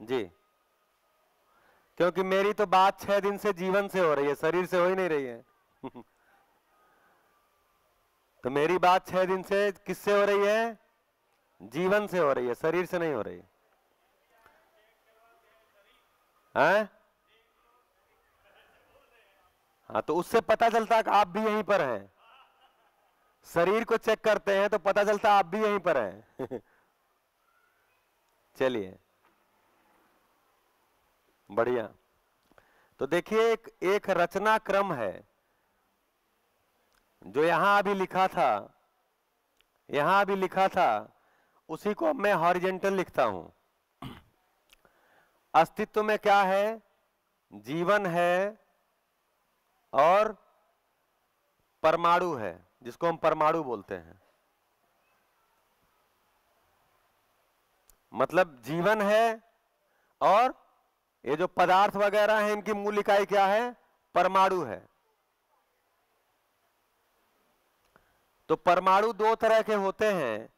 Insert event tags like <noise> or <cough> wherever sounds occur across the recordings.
जी। क्योंकि मेरी तो बात छह दिन से जीवन से हो रही है, शरीर से हो ही नहीं रही है। <laughs> तो मेरी बात छह दिन से किससे हो रही है? जीवन से हो रही है, शरीर से नहीं हो रही। है? हाँ तो उससे पता चलता कि आप भी यहीं पर हैं। शरीर को चेक करते हैं तो पता चलता आप भी यहीं पर हैं। <laughs> चलिए। बढ़िया। तो देखिए, एक एक रचना क्रम है, जो यहाँ अभी लिखा था, यहाँ अभी लिखा था, उसी को मैं हॉरिजेंटल लिखता हूँ। अस्तित्व में क्या है? जीवन है और परमाणु है, जिसको हम परमाणु बोलते हैं। मतलब जीवन है और ये जो पदार्थ वगैरह है, इनकी मूल इकाई क्या है? परमाणु है। तो परमाणु दो तरह के होते हैं।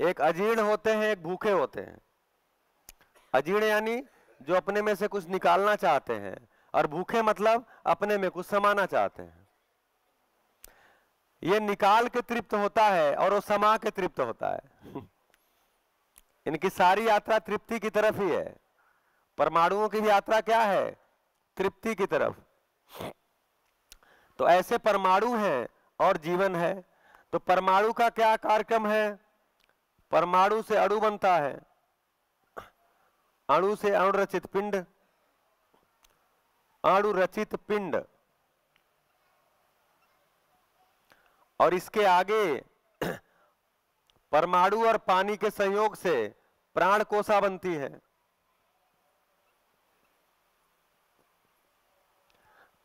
एक अजीर्ण होते हैं, एक भूखे होते हैं। अजीर्ण यानी जो अपने में से कुछ निकालना चाहते हैं, और भूखे मतलब अपने में कुछ समाना चाहते हैं। ये निकाल के तृप्त होता है, और वो समा के तृप्त होता है। इनकी सारी यात्रा तृप्ति की तरफ़ ही है। परमाणुओं की यात्रा क्या है? तृप्ति की तरफ़। तो ऐसे परमाणु हैं और जीवन है। तो परमाणु का क्या कार्यक्रम है? परमाणु से अणु बनता है। अणु से अणुरचित पिंड। अणु रचित पिंड। और इसके आगे <clears throat> परमाणु और पानी के संयोग से प्राण कोसा बनती है।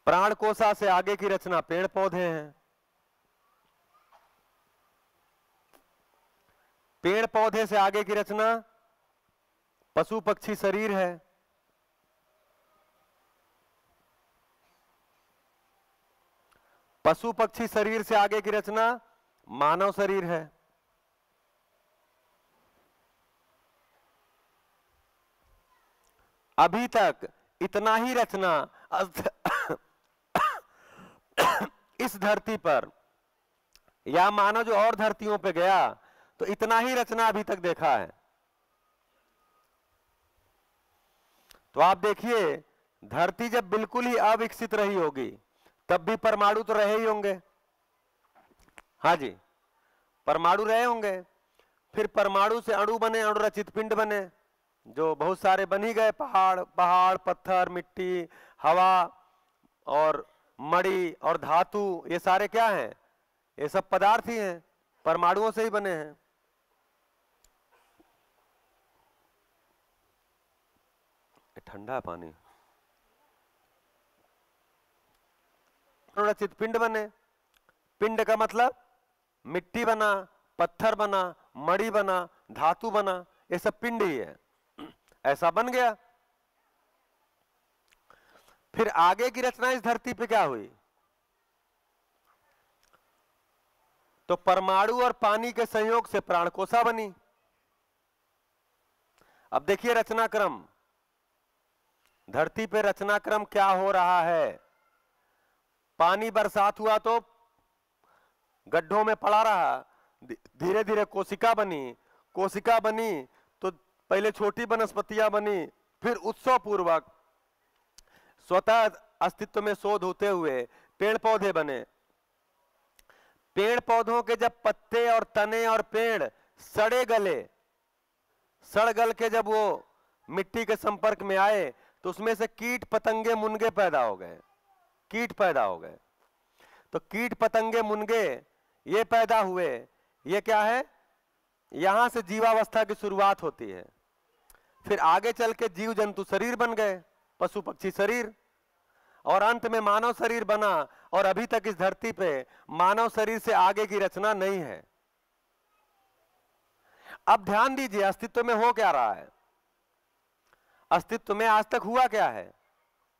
प्राण कोशा से आगे की रचना, पेड़ पौधे हैं। पेड़ पौधे से आगे की रचना, पशु पक्षी शरीर है। पशु पक्षी शरीर से आगे की रचना, मानव शरीर है। अभी तक इतना ही रचना इस धरती पर, या मानो जो और धरतियों पे गया तो इतना ही रचना अभी तक देखा है। तो आप देखिए, धरती जब बिल्कुल ही अविकसित रही होगी, तब भी परमाणु तो रहे ही होंगे। हाँ जी, परमाणु रहे होंगे, फिर परमाणु से अणु बने अणु रचित पिंड बने, जो बहुत सारे बन ही गए, पहाड़ पहाड़, पत्थर, मिट्टी, हवा, और मड़ी और धातु, ये सारे क्या हैं? ये सब पदार्थ ही हैं, परमाणुओं से ही बने हैं। ठंडा पानी। रचित पिंड बने। पिंड का मतलब मिट्टी बना, पत्थर बना मड़ी बना, धातु बना, ये सब पिंड ही है। <clears throat> ऐसा बन गया। फिर आगे की रचना इस धरती पे क्या हुई? तो परमाणु और पानी के संयोग से प्राण प्राणकोशा बनी। अब देखिए रचनाक्रम। धरती पे रचनाक्रम क्या हो रहा है? पानी बरसात हुआ तो गड्ढों में पड़ा रहा। धीरे धीरे कोशिका बनी। कोशिका बनी तो पहले छोटी वनस्पतियाँ बनी, फिर उत्सव पूर्वक स्वतः अस्तित्व में शोध होते हुए पेड़ पौधे बने। पेड़ पौधों के जब पत्ते और तने और पेड़ सड़े गले, सड़ गल के जब वो मिट्टी के संपर्क में आए तो उसमें से कीट पतंगे मुनगे पैदा हो गए। कीट पैदा हो गए। तो कीट पतंगे मुनगे, ये पैदा हुए। ये क्या है? यहाँ से जीवावस्था की शुरुआत होती है। फिर आगे चल के जीव जंतु शरीर बन गए। पशु पक्षी शरीर। और अंत में मानव शरीर बना, और अभी तक इस धरती पे मानव शरीर से आगे की रचना नहीं है। अब ध्यान दीजिए, अस्तित्व में हो क्या रहा है? अस्तित्व में आज तक हुआ क्या है?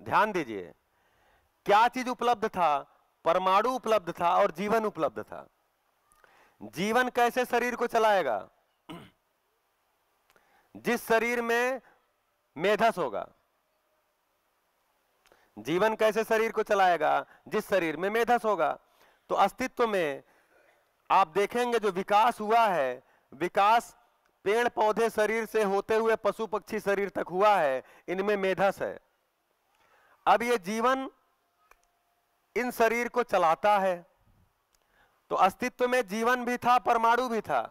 ध्यान दीजिए। क्या चीज़ उपलब्ध था? परमाणु उपलब्ध था और जीवन उपलब्ध था। जीवन कैसे शरीर को चलाएगा? जिस शरीर में मेधस होगा। जीवन कैसे शरीर को चलाएगा, जिस शरीर में मेधस होगा। तो अस्तित्व में आप देखेंगे जो विकास हुआ है, विकास पेड़ पौधे शरीर से होते हुए पशु पक्षी शरीर तक हुआ है, इनमें मेधस है। अब ये जीवन इन शरीर को चलाता है। तो अस्तित्व में जीवन भी था, परमाणु भी था,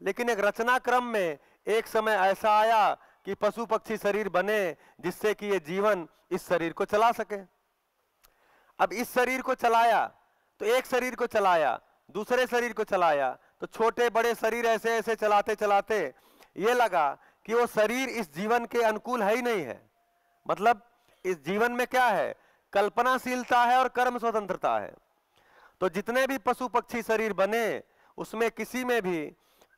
लेकिन एक रचना क्रम में एक समय ऐसा आया कि पशु पक्षी शरीर बने जिससे कि ये जीवन इस शरीर को चला सके। अब इस शरीर को चलाया तो एक शरीर को चलाया, दूसरे शरीर को चलाया तो छोटे बड़े शरीर ऐसे ऐसे चलाते चलाते ये लगा कि वो शरीर इस जीवन के अनुकूल है ही नहीं है। मतलब इस जीवन में क्या है? कल्पनाशीलता है और कर्म स्वतंत्रता है। तो जितने भी पशु पक्षी शरीर बने, उसमें किसी में भी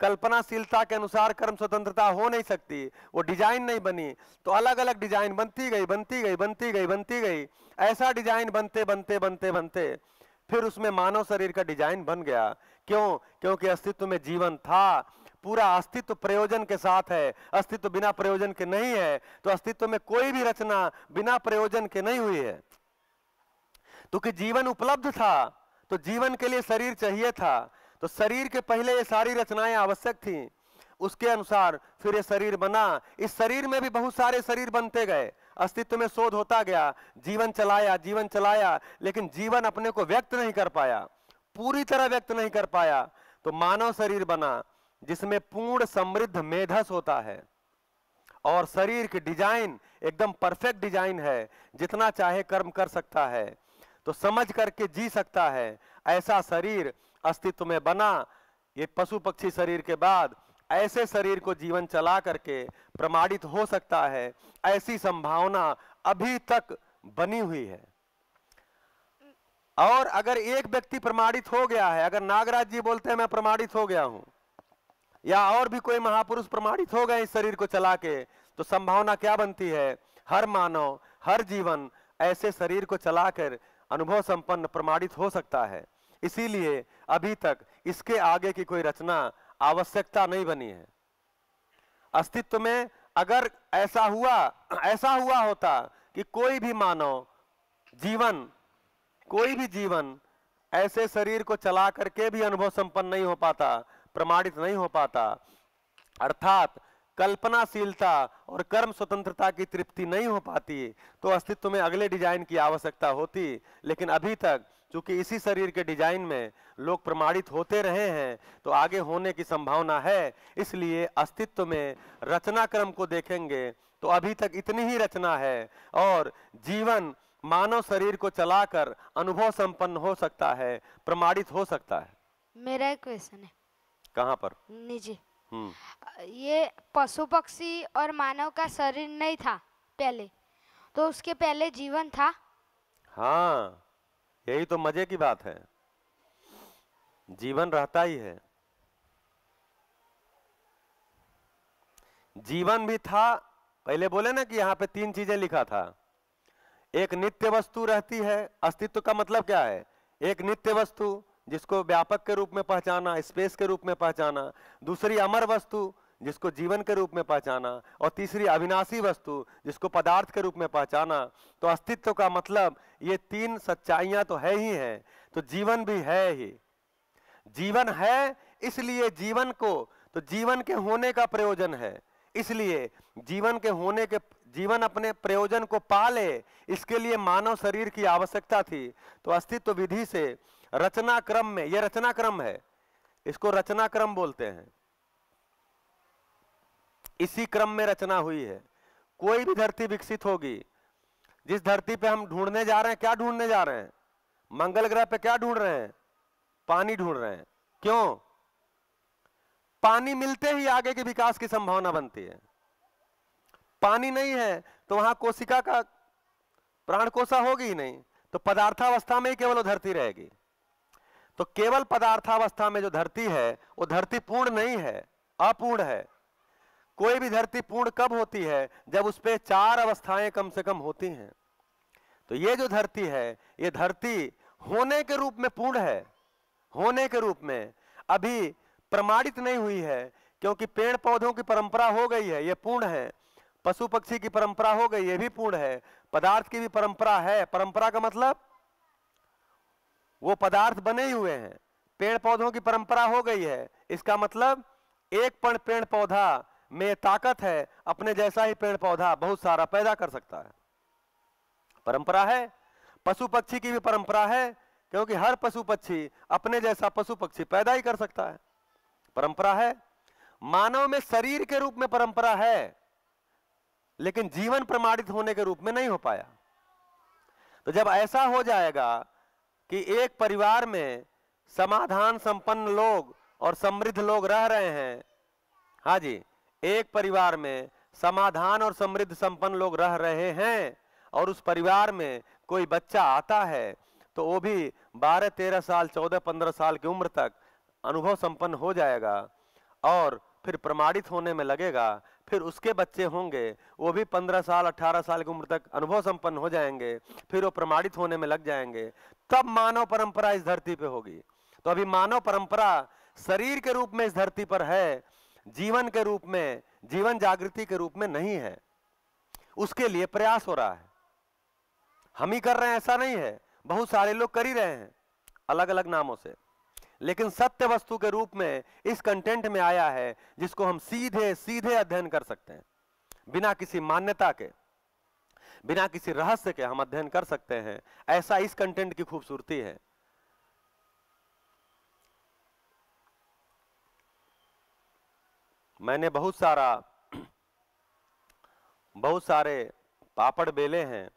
कल्पनाशीलता के अनुसार कर्म स्वतंत्रता हो नहीं सकती। वो डिज़ाइन नहीं बनी। तो अलग अलग डिज़ाइन बनती गई बनती गई बनती गई बनती गई। ऐसा डिज़ाइन बनते बनते बनते बनते, फिर उसमें मानव शरीर का डिज़ाइन बन गया। क्यों? क्योंकि अस्तित्व में जीवन था। पूरा अस्तित्व प्रयोजन के साथ है। अस्तित्व बिना प्रयोजन के नहीं है। तो अस्तित्व में कोई भी रचना बिना प्रयोजन के नहीं हुई है। तो कि जीवन उपलब्ध था तो जीवन के लिए शरीर चाहिए था। तो शरीर के पहले ये सारी रचनाएँ आवश्यक थी। उसके अनुसार फिर ये शरीर बना। इस शरीर में भी बहुत सारे शरीर बनते गए। अस्तित्व में शोध होता गया। जीवन चलाया जीवन चलाया, लेकिन जीवन अपने को व्यक्त नहीं कर पाया। पूरी तरह व्यक्त नहीं कर पाया। तो मानव शरीर बना, जिसमें पूर्ण समृद्ध मेधस होता है। और शरीर की डिज़ाइन एकदम परफेक्ट डिज़ाइन है। जितना चाहे कर्म कर सकता है। तो समझ करके जी सकता है। ऐसा शरीर अस्तित्व में बना। ये पशु पक्षी शरीर के बाद ऐसे शरीर को जीवन चला करके प्रमाणित हो सकता है, ऐसी संभावना अभी तक बनी हुई है। और अगर एक व्यक्ति प्रमाणित हो गया है, अगर नागराज जी बोलते हैं, मैं प्रमाणित हो गया हूँ, या और भी कोई महापुरुष प्रमाणित हो गए इस शरीर को चला के तो संभावना क्या बनती है? हर मानव, हर जीवन ऐसे शरीर को चलाकर अनुभव संपन्न प्रमाणित हो सकता है। इसीलिए अभी तक इसके आगे की कोई रचना आवश्यकता नहीं बनी है। अस्तित्व में अगर ऐसा हुआ ऐसा हुआ होता कि कोई भी मानव जीवन, कोई भी जीवन ऐसे शरीर को चला करके भी अनुभव संपन्न नहीं हो पाता, प्रमाणित नहीं हो पाता, अर्थात कल्पनाशीलता और कर्म स्वतंत्रता की तृप्ति नहीं हो पाती तो अस्तित्व में अगले डिज़ाइन की आवश्यकता होती। लेकिन अभी तक चूँकि इसी शरीर के डिज़ाइन में लोग प्रमाणित होते रहे हैं तो आगे होने की संभावना है। इसलिए अस्तित्व में रचना क्रम को देखेंगे तो अभी तक इतनी ही रचना है और जीवन मानव शरीर को चलाकर अनुभव संपन्न हो सकता है प्रमाणित हो सकता है। मेरा एक क्वेश्चन है। कहाँ पर? निजी। हम्म। ये पशु पक्षी और मानव का शरीर नहीं था पहले तो उसके पहले जीवन था? हाँ यही तो मज़े की बात है। जीवन रहता ही है। जीवन भी था, पहले बोले ना कि यहाँ पे तीन चीज़ें लिखा था। एक नित्य वस्तु रहती है, अस्तित्व का मतलब क्या है? एक नित्य वस्तु, जिसको व्यापक के रूप में पहचाना, स्पेस के रूप में पहचाना। दूसरी अमर वस्तु, जिसको जीवन के रूप में पहचाना। और तीसरी अविनाशी वस्तु, जिसको पदार्थ के रूप में पहचाना। तो अस्तित्व का मतलब ये तीन सच्चाइयाँ तो है ही है तो जीवन भी है ही। जीवन है, इसलिए जीवन को तो जीवन के होने का प्रयोजन है। इसलिए जीवन के होने के, जीवन अपने प्रयोजन को पाले, इसके लिए मानव शरीर की आवश्यकता थी। तो अस्तित्व विधि से रचना क्रम में यह रचना क्रम है, इसको रचना क्रम बोलते हैं। इसी क्रम में रचना हुई है। कोई भी धरती विकसित होगी, जिस धरती पे हम ढूँढने जा रहे हैं, क्या ढूँढने जा रहे हैं? मंगल ग्रह पे क्या ढूंढ रहे हैं? पानी ढूंढ रहे हैं। क्यों? पानी मिलते ही आगे के विकास की संभावना बनती है। पानी नहीं है तो वहाँ कोशिका का प्राण कोशा होगी ही नहीं तो पदार्थावस्था में ही केवल वो धरती रहेगी। तो केवल पदार्थावस्था में जो धरती है, वो धरती पूर्ण नहीं है, अपूर्ण है। कोई भी धरती पूर्ण कब होती है? जब उस पर चार अवस्थाएँ कम से कम होती हैं। तो ये जो धरती है, ये धरती होने के रूप में पूर्ण है। होने के रूप में अभी प्रमाणित नहीं हुई है, क्योंकि पेड़ पौधों की परंपरा हो गई है, ये पूर्ण है। पशु पक्षी की परंपरा हो गई, ये भी पूर्ण है। पदार्थ की भी परंपरा है। परंपरा का मतलब वो पदार्थ बने ही हुए हैं। पेड़ पौधों की परंपरा हो गई है। इसका मतलब एक पण पेड़ पौधा में ताकत है, अपने जैसा ही पेड़ पौधा बहुत सारा पैदा कर सकता है। परंपरा है। पशु पक्षी की भी परंपरा है। क्योंकि हर पशु पक्षी अपने जैसा पशु पक्षी पैदा ही कर सकता है। परंपरा है, मानव में शरीर के रूप में परंपरा है, लेकिन जीवन प्रमाणित होने के रूप में नहीं हो पाया। तो जब ऐसा हो जाएगा कि एक परिवार में समाधान संपन्न लोग और समृद्ध लोग रह रहे हैं हाँ जी, एक परिवार में समाधान और समृद्ध संपन्न लोग रह रहे हैं और उस परिवार में कोई बच्चा आता है तो वो भी 12 13 साल 14 15 साल की उम्र तक अनुभव संपन्न हो जाएगा और फिर प्रमाणित होने में लगेगा। फिर उसके बच्चे होंगे, वो भी 15 साल 18 साल की उम्र तक अनुभव संपन्न हो जाएँगे, फिर वो प्रमाणित होने में लग जाएँगे। तब मानव परंपरा इस धरती पे होगी। तो अभी मानव परंपरा शरीर के रूप में इस धरती पर है, जीवन के रूप में, जीवन जागृति के रूप में नहीं है। उसके लिए प्रयास हो रहा है। हम ही कर रहे हैं, ऐसा नहीं है। बहुत सारे लोग कर ही रहे हैं अलग अलग नामों से। लेकिन सत्य वस्तु के रूप में इस कंटेंट में आया है, जिसको हम सीधे सीधे अध्ययन कर सकते हैं। बिना किसी मान्यता के, बिना किसी रहस्य के हम अध्ययन कर सकते हैं। ऐसा इस कंटेंट की खूबसूरती है। मैंने बहुत सारा, बहुत सारे पापड़ बेले हैं।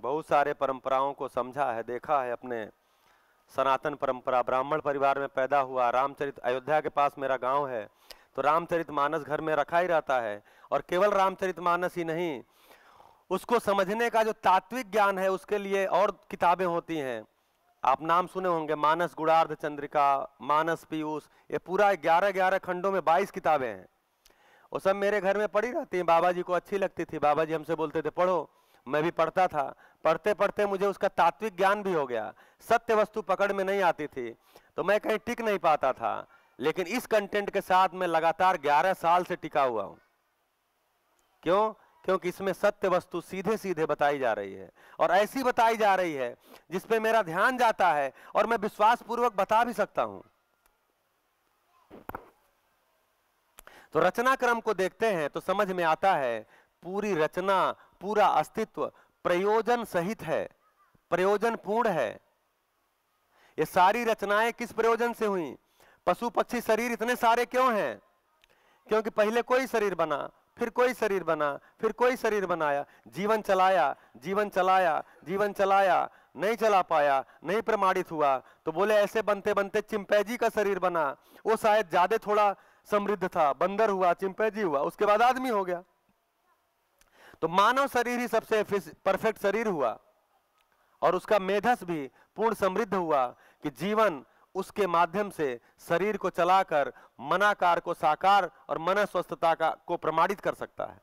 बहुत सारे परंपराओं को समझा है, देखा है अपने सनातन परंपरा। ब्राह्मण परिवार में पैदा हुआ, रामचरित अयोध्या के पास मेरा गाँव है तो रामचरित मानस घर में रखा ही रहता है, और केवल रामचरित मानस ही नहीं, उसको समझने का जो तात्विक ज्ञान है, उसके लिए और किताबें होती हैं। आप नाम सुने होंगे, मानस गुड़ार्ध चंद्रिका, मानस पीयूष, ये पूरा ग्यारह ग्यारह खंडों में बाईस किताबें हैं। वो सब मेरे घर में पढ़ी रहती हैं बाबा जी को अच्छी लगती थी बाबा जी हमसे बोलते थे, पढ़ो। मैं भी पढ़ता था। पढ़ते पढ़ते मुझे उसका तात्विक ज्ञान भी हो गया। सत्य वस्तु पकड़ में नहीं आती थी तो मैं कहीं टिक नहीं पाता था। लेकिन इस कंटेंट के साथ मैं लगातार 11 साल से टिका हुआ हूँ। क्यों? क्योंकि इसमें सत्य वस्तु सीधे सीधे बताई जा रही है और ऐसी बताई जा रही है जिसपे मेरा ध्यान जाता है और मैं विश्वास पूर्वक बता भी सकता हूँ। तो रचना क्रम को देखते हैं तो समझ में आता है, पूरी रचना पूरा अस्तित्व प्रयोजन सहित है, प्रयोजन पूर्ण है। ये सारी रचनाएँ किस प्रयोजन से हुई? पशु पक्षी शरीर इतने सारे क्यों हैं? क्योंकि पहले कोई शरीर बना, फिर कोई शरीर बना, फिर कोई शरीर बनाया। जीवन चलाया जीवन चलाया जीवन चलाया, नहीं चला पाया, नहीं प्रमाणित हुआ तो बोले ऐसे बनते बनते चिंपैजी का शरीर बना। वो शायद ज़्यादा थोड़ा समृद्ध था, बंदर हुआ, चिंपैजी हुआ, उसके बाद आदमी हो गया। तो मानव शरीर ही सबसे परफेक्ट शरीर हुआ। और उसका मेधस भी पूर्ण समृद्ध हुआ कि जीवन उसके माध्यम से शरीर को चलाकर, मनाकार को साकार और मन स्वस्थता का, को प्रमाणित कर सकता है।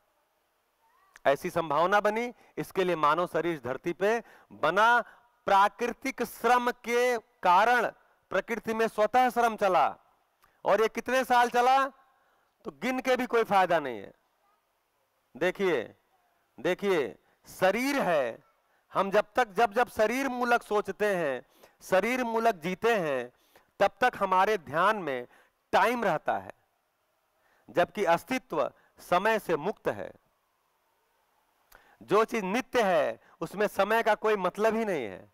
ऐसी संभावना बनी, इसके लिए मानव शरीर धरती पे बना। प्राकृतिक श्रम के कारण प्रकृति में स्वतः श्रम चला। और ये कितने साल चला? तो गिन के भी कोई फ़ायदा नहीं है। देखिए देखिए, शरीर है। हम जब तक, जब जब शरीर मूलक सोचते हैं, शरीर मूलक जीते हैं, तब तक हमारे ध्यान में टाइम रहता है, जबकि अस्तित्व समय से मुक्त है। जो चीज़ नित्य है, उसमें समय का कोई मतलब ही नहीं है।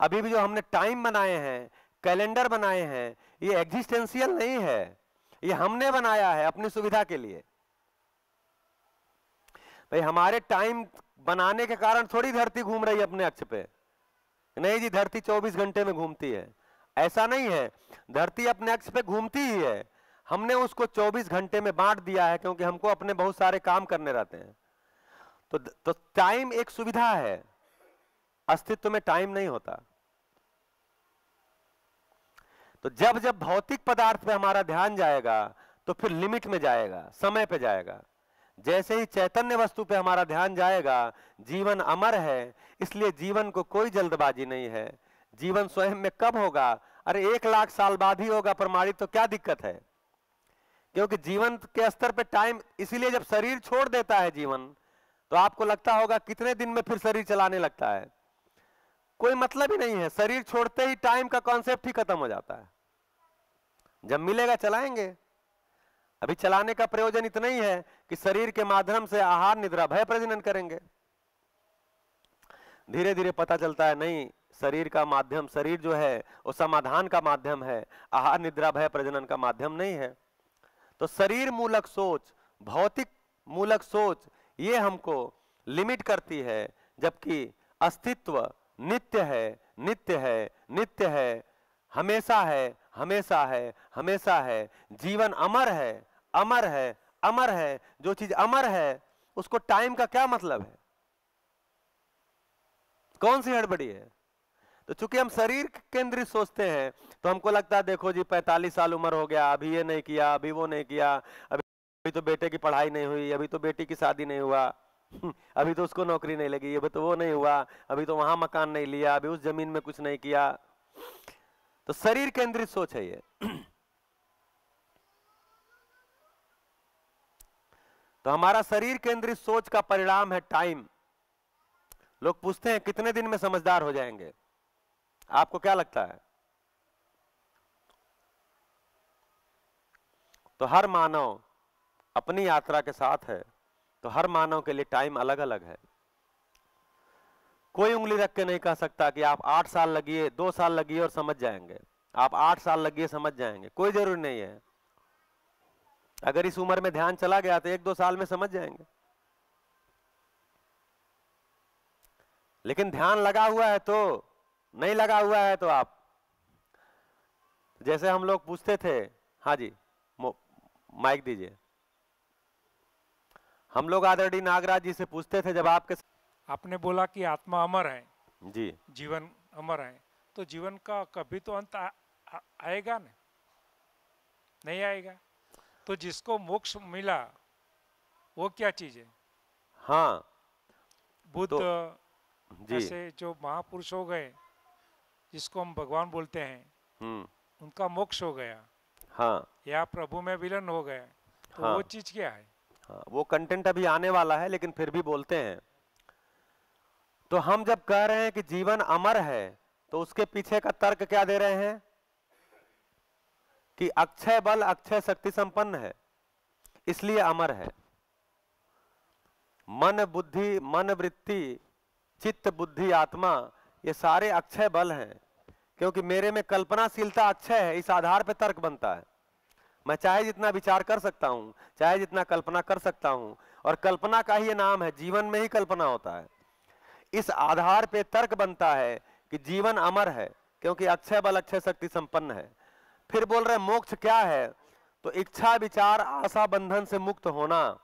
अभी भी जो हमने टाइम बनाए हैं, कैलेंडर बनाए हैं, ये एग्जिस्टेंशियल नहीं है। ये हमने बनाया है अपनी सुविधा के लिए। भाई, हमारे टाइम बनाने के कारण थोड़ी धरती घूम रही है अपने अक्ष पे। नहीं जी, धरती 24 घंटे में घूमती है। ऐसा नहीं है। धरती अपने अक्ष पे घूमती ही है। हमने उसको 24 घंटे में बांट दिया है क्योंकि हमको अपने बहुत सारे काम करने रहते हैं। तो तो टाइम एक सुविधा है। अस्तित्व में टाइम नहीं होता। तो जब जब भौतिक पदार्थ पे हमारा ध्यान जाएगा तो फिर लिमिट में जाएगा, समय पे जाएगा। जैसे ही चैतन्य वस्तु पे हमारा ध्यान जाएगा, जीवन अमर है, इसलिए जीवन को कोई जल्दबाजी नहीं है। जीवन स्वयं में कब होगा? अरे, एक लाख साल बाद ही होगा प्रमाणित तो क्या दिक्कत है? क्योंकि जीवन के स्तर पे टाइम इसीलिए जब शरीर छोड़ देता है जीवन तो आपको लगता होगा कितने दिन में फिर शरीर चलाने लगता है। कोई मतलब ही नहीं है। शरीर छोड़ते ही टाइम का कॉन्सेप्ट ही खत्म हो जाता है। जब मिलेगा, चलाएँगे। अभी चलाने का प्रयोजन इतना ही है कि शरीर के माध्यम से आहार, निद्रा, भय प्रजनन करेंगे। धीरे धीरे पता चलता है, नहीं, शरीर का माध्यम, शरीर जो है, वो समाधान का माध्यम है, आहार, निद्रा, भय प्रजनन का माध्यम नहीं है। तो शरीर मूलक सोच, भौतिक मूलक सोच, ये हमको लिमिट करती है, जबकि अस्तित्व नित्य है नित्य है नित्य है, हमेशा है हमेशा है हमेशा है, जीवन अमर है। अमर है अमर है, जो चीज़ अमर है, उसको टाइम का क्या मतलब है? कौन सी हड़बड़ी है? तो चूँकि हम शरीर केंद्रित सोचते हैं तो हमको लगता है, देखो जी 45 साल उम्र हो गया, अभी ये नहीं किया, अभी वो नहीं किया, अभी अभी तो बेटे की पढ़ाई नहीं हुई, अभी तो बेटी की शादी नहीं हुआ अभी तो उसको नौकरी नहीं लगी, अभी तो वो नहीं हुआ, अभी तो वहाँ मकान नहीं लिया, अभी उस ज़मीन में कुछ नहीं किया। तो शरीर केंद्रित सोच है ये। तो हमारा शरीर केंद्रित सोच का परिणाम है टाइम। लोग पूछते हैं, कितने दिन में समझदार हो जाएँगे? आपको क्या लगता है? तो हर मानव अपनी यात्रा के साथ है तो हर मानव के लिए टाइम अलग अलग है। कोई उंगली रख के नहीं कह सकता कि आप आठ साल लगिए, दो साल लगिए और समझ जाएँगे। आप आठ साल लगिए, समझ जाएँगे। कोई ज़रूरी नहीं है। अगर इस उम्र में ध्यान चला गया तो एक दो साल में समझ जाएँगे। लेकिन ध्यान लगा हुआ है तो नहीं लगा हुआ है तो आप जैसे हम लोग पूछते थे हाँ जी माइक दीजिए। हम लोग आदरणीय नागराज जी से पूछते थे जब आपके आपने बोला कि आत्मा अमर है जी। जीवन अमर है तो जीवन का कभी तो अंत आ, आ, आएगा ना? नहीं आएगा? तो जिसको मोक्ष मिला वो क्या चीज़ है? हाँ। बुद्ध तो- जी। ऐसे जो महापुरुष हो गए जिसको हम भगवान बोलते हैं हम्म। उनका मोक्ष हो गया। हाँ। या प्रभु में विलन हो गया तो हाँ। वो चीज़ क्या है? हाँ वो कंटेंट अभी आने वाला है लेकिन फिर भी बोलते हैं। तो हम जब कह रहे हैं कि जीवन अमर है तो उसके पीछे का तर्क क्या दे रहे हैं? कि अक्षय बल अक्षय शक्ति संपन्न है, इसलिए अमर है। मन बुद्धि, मन वृत्ति, चित्त बुद्धि, आत्मा, ये सारे अक्षय बल हैं, क्योंकि मेरे में कल्पनाशीलता अक्षय है, इस आधार पे तर्क बनता है। मैं चाहे जितना विचार कर सकता हूँ, चाहे जितना कल्पना कर सकता हूँ, और कल्पना का ही नाम है, जीवन में ही कल्पना होता है। इस आधार पे तर्क बनता है कि जीवन अमर है, क्योंकि अक्षय बल, अक्षय शक्ति संपन्न है। फिर बोल रहे, मोक्ष क्या है? तो इच्छा विचार आशा बंधन से मुक्त होना।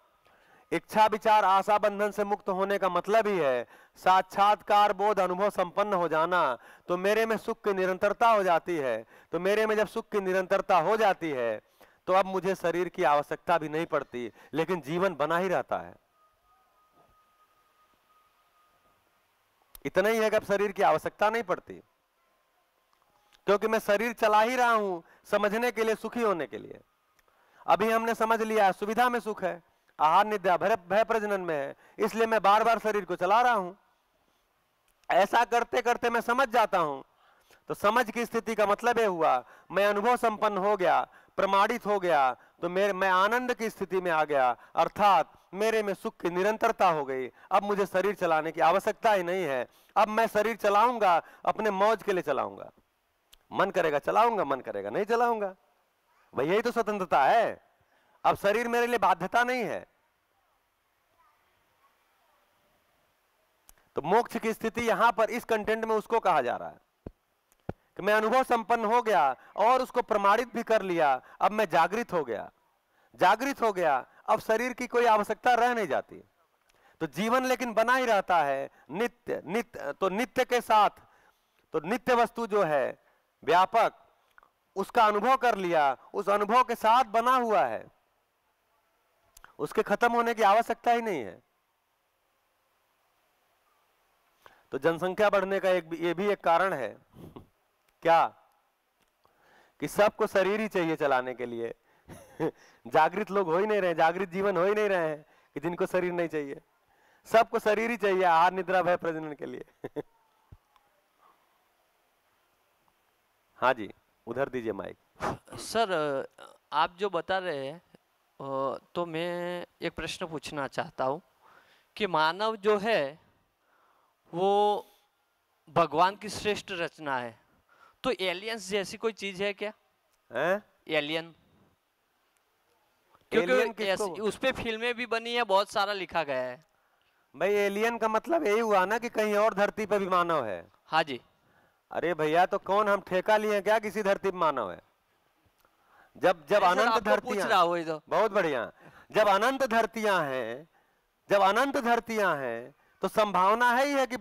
इच्छा विचार आशा बंधन से मुक्त होने का मतलब ही है साक्षात्कार, बोध, अनुभव संपन्न हो जाना। तो मेरे में सुख की निरंतरता हो जाती है। तो मेरे में जब सुख की निरंतरता हो जाती है तो अब मुझे शरीर की आवश्यकता भी नहीं पड़ती, लेकिन जीवन बना ही रहता है। इतना ही है कि अब शरीर की आवश्यकता नहीं पड़ती। क्योंकि मैं शरीर चला ही रहा हूँ समझने के लिए, सुखी होने के लिए। अभी हमने समझ लिया, सुविधा में सुख है। आहार निद्रा भय भय प्रजनन में है, इसलिए मैं बार बार शरीर को चला रहा हूँ। ऐसा करते करते मैं समझ जाता हूँ। तो समझ की स्थिति का मतलब यह हुआ, मैं अनुभव संपन्न हो गया, प्रमाणित हो गया तो मेरे, मैं आनंद की स्थिति में आ गया, अर्थात मेरे में सुख की निरंतरता हो गई। अब मुझे शरीर चलाने की आवश्यकता ही नहीं है। अब मैं शरीर चलाऊँगा, अपने मौज के लिए चलाऊँगा। मन करेगा, चलाऊँगा, मन करेगा, नहीं चलाऊँगा। भाई, यही तो स्वतंत्रता है। अब शरीर मेरे लिए बाध्यता नहीं है। तो मोक्ष की स्थिति यहाँ पर इस कंटेंट में उसको कहा जा रहा है कि मैं अनुभव संपन्न हो गया और उसको प्रमाणित भी कर लिया, अब मैं जागृत हो गया। जागृत हो गया, अब शरीर की कोई आवश्यकता रह नहीं जाती। तो जीवन लेकिन बना ही रहता है, नित्य नित्य तो नित्य के साथ तो नित्य वस्तु जो है व्यापक, उसका अनुभव कर लिया, उस अनुभव के साथ बना हुआ है। उसके खत्म होने की आवश्यकता ही नहीं है। तो जनसंख्या बढ़ने का एक ये भी एक कारण है। <laughs> क्या? कि सबको शरीर ही चाहिए चलाने के लिए। <laughs> जागृत लोग हो ही नहीं रहे जागृत जीवन हो ही नहीं रहे हैं कि जिनको शरीर नहीं चाहिए। सबको शरीर ही चाहिए, आहार, निद्रा, भय, प्रजनन के लिए। <laughs> हाँ जी उधर दीजिए माइक। सर आप जो बता रहे हैं तो मैं एक प्रश्न पूछना चाहता हूँ कि मानव जो है वो भगवान की श्रेष्ठ रचना है। तो एलियंस जैसी कोई चीज़ है क्या? हैं? एलियन। क्योंकि उस पे फ़िल्में भी बनी है बहुत सारा लिखा गया है। भाई एलियन का मतलब यही हुआ ना कि कहीं और धरती पर भी मानव है। हाँ जी। अरे भैया तो कौन हम ठेका लिए क्या किसी धरती पे मानव है? जब जब अनंत धरतियाँ हूँ तो। बहुत बढ़िया। जब अनंत धरतियाँ हैं जब अनंत धरतियाँ हैं तो संभावना है ही है कि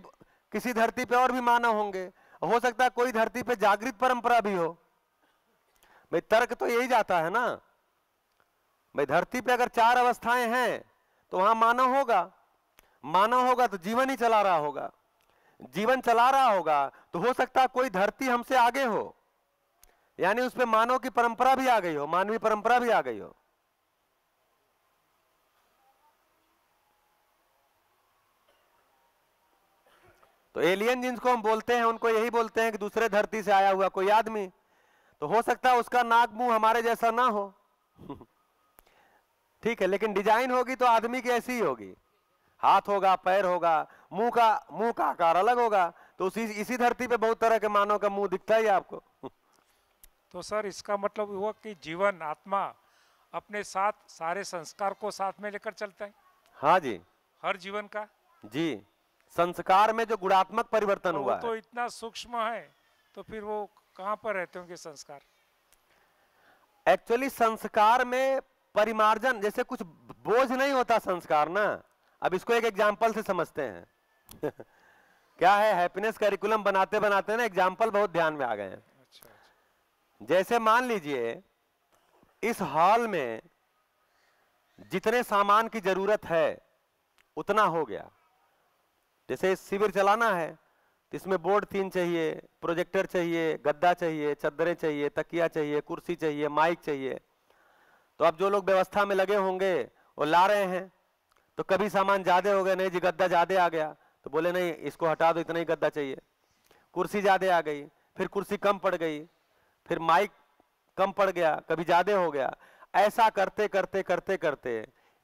किसी धरती पे और भी मानव होंगे। हो सकता है कोई धरती पे जागृत परंपरा भी हो। भाई तर्क तो यही जाता है ना। भाई धरती पे अगर चार अवस्थाएँ हैं तो वहाँ मानव होगा। मानव होगा तो जीवन ही चला रहा होगा। जीवन चला रहा होगा तो हो सकता है कोई धरती हमसे आगे हो। यानी उस पे मानव की परंपरा भी आ गई हो, मानवीय परंपरा भी आ गई हो। तो एलियन जिनको हम बोलते हैं, उनको यही बोलते हैं कि दूसरे धरती से आया हुआ कोई आदमी तो हो सकता है उसका नाक मुँह हमारे जैसा ना हो। <laughs> ठीक है, लेकिन डिज़ाइन होगी तो आदमी की ऐसी ही होगी। हाथ होगा, पैर होगा मुँह का मुँह का आकार अलग होगा। तो उसी इसी धरती पे बहुत तरह के मानव का मुँह दिखता ही आपको। तो सर इसका मतलब हुआ कि जीवन आत्मा अपने साथ सारे संस्कार को साथ में लेकर चलता है। हाँ जी। हर जीवन का? जी। संस्कार में जो गुणात्मक परिवर्तन तो हुआ है। तो इतना सूक्ष्म है तो फिर वो कहाँ पर रहते होंगे संस्कार? एक्चुअली संस्कार में परिमार्जन जैसे कुछ बोझ नहीं होता संस्कार ना। अब इसको एक एग्ज़ाम्पल से समझते हैं। <laughs> क्या है हैप्पीनेस करिकुलम बनाते बनाते ना एग्ज़ाम्पल बहुत ध्यान में आ गए हैं। अच्छा अच्छा। जैसे मान लीजिए इस हॉल में जितने सामान की ज़रूरत है उतना हो गया। जैसे शिविर चलाना है तो इसमें बोर्ड तीन चाहिए प्रोजेक्टर चाहिए गद्दा चाहिए चद्दरें चाहिए तकिया चाहिए कुर्सी चाहिए माइक चाहिए। तो अब जो लोग व्यवस्था में लगे होंगे वो ला रहे हैं तो कभी सामान ज़्यादा हो गए नहीं जी गद्दा ज़्यादा आ गया। तो बोले, नहीं, इसको हटा दो, इतना ही गद्दा चाहिए। कुर्सी ज़्यादा आ गई, फिर कुर्सी कम पड़ गई, फिर माइक कम पड़ गया, कभी ज़्यादा हो गया। ऐसा करते करते करते करते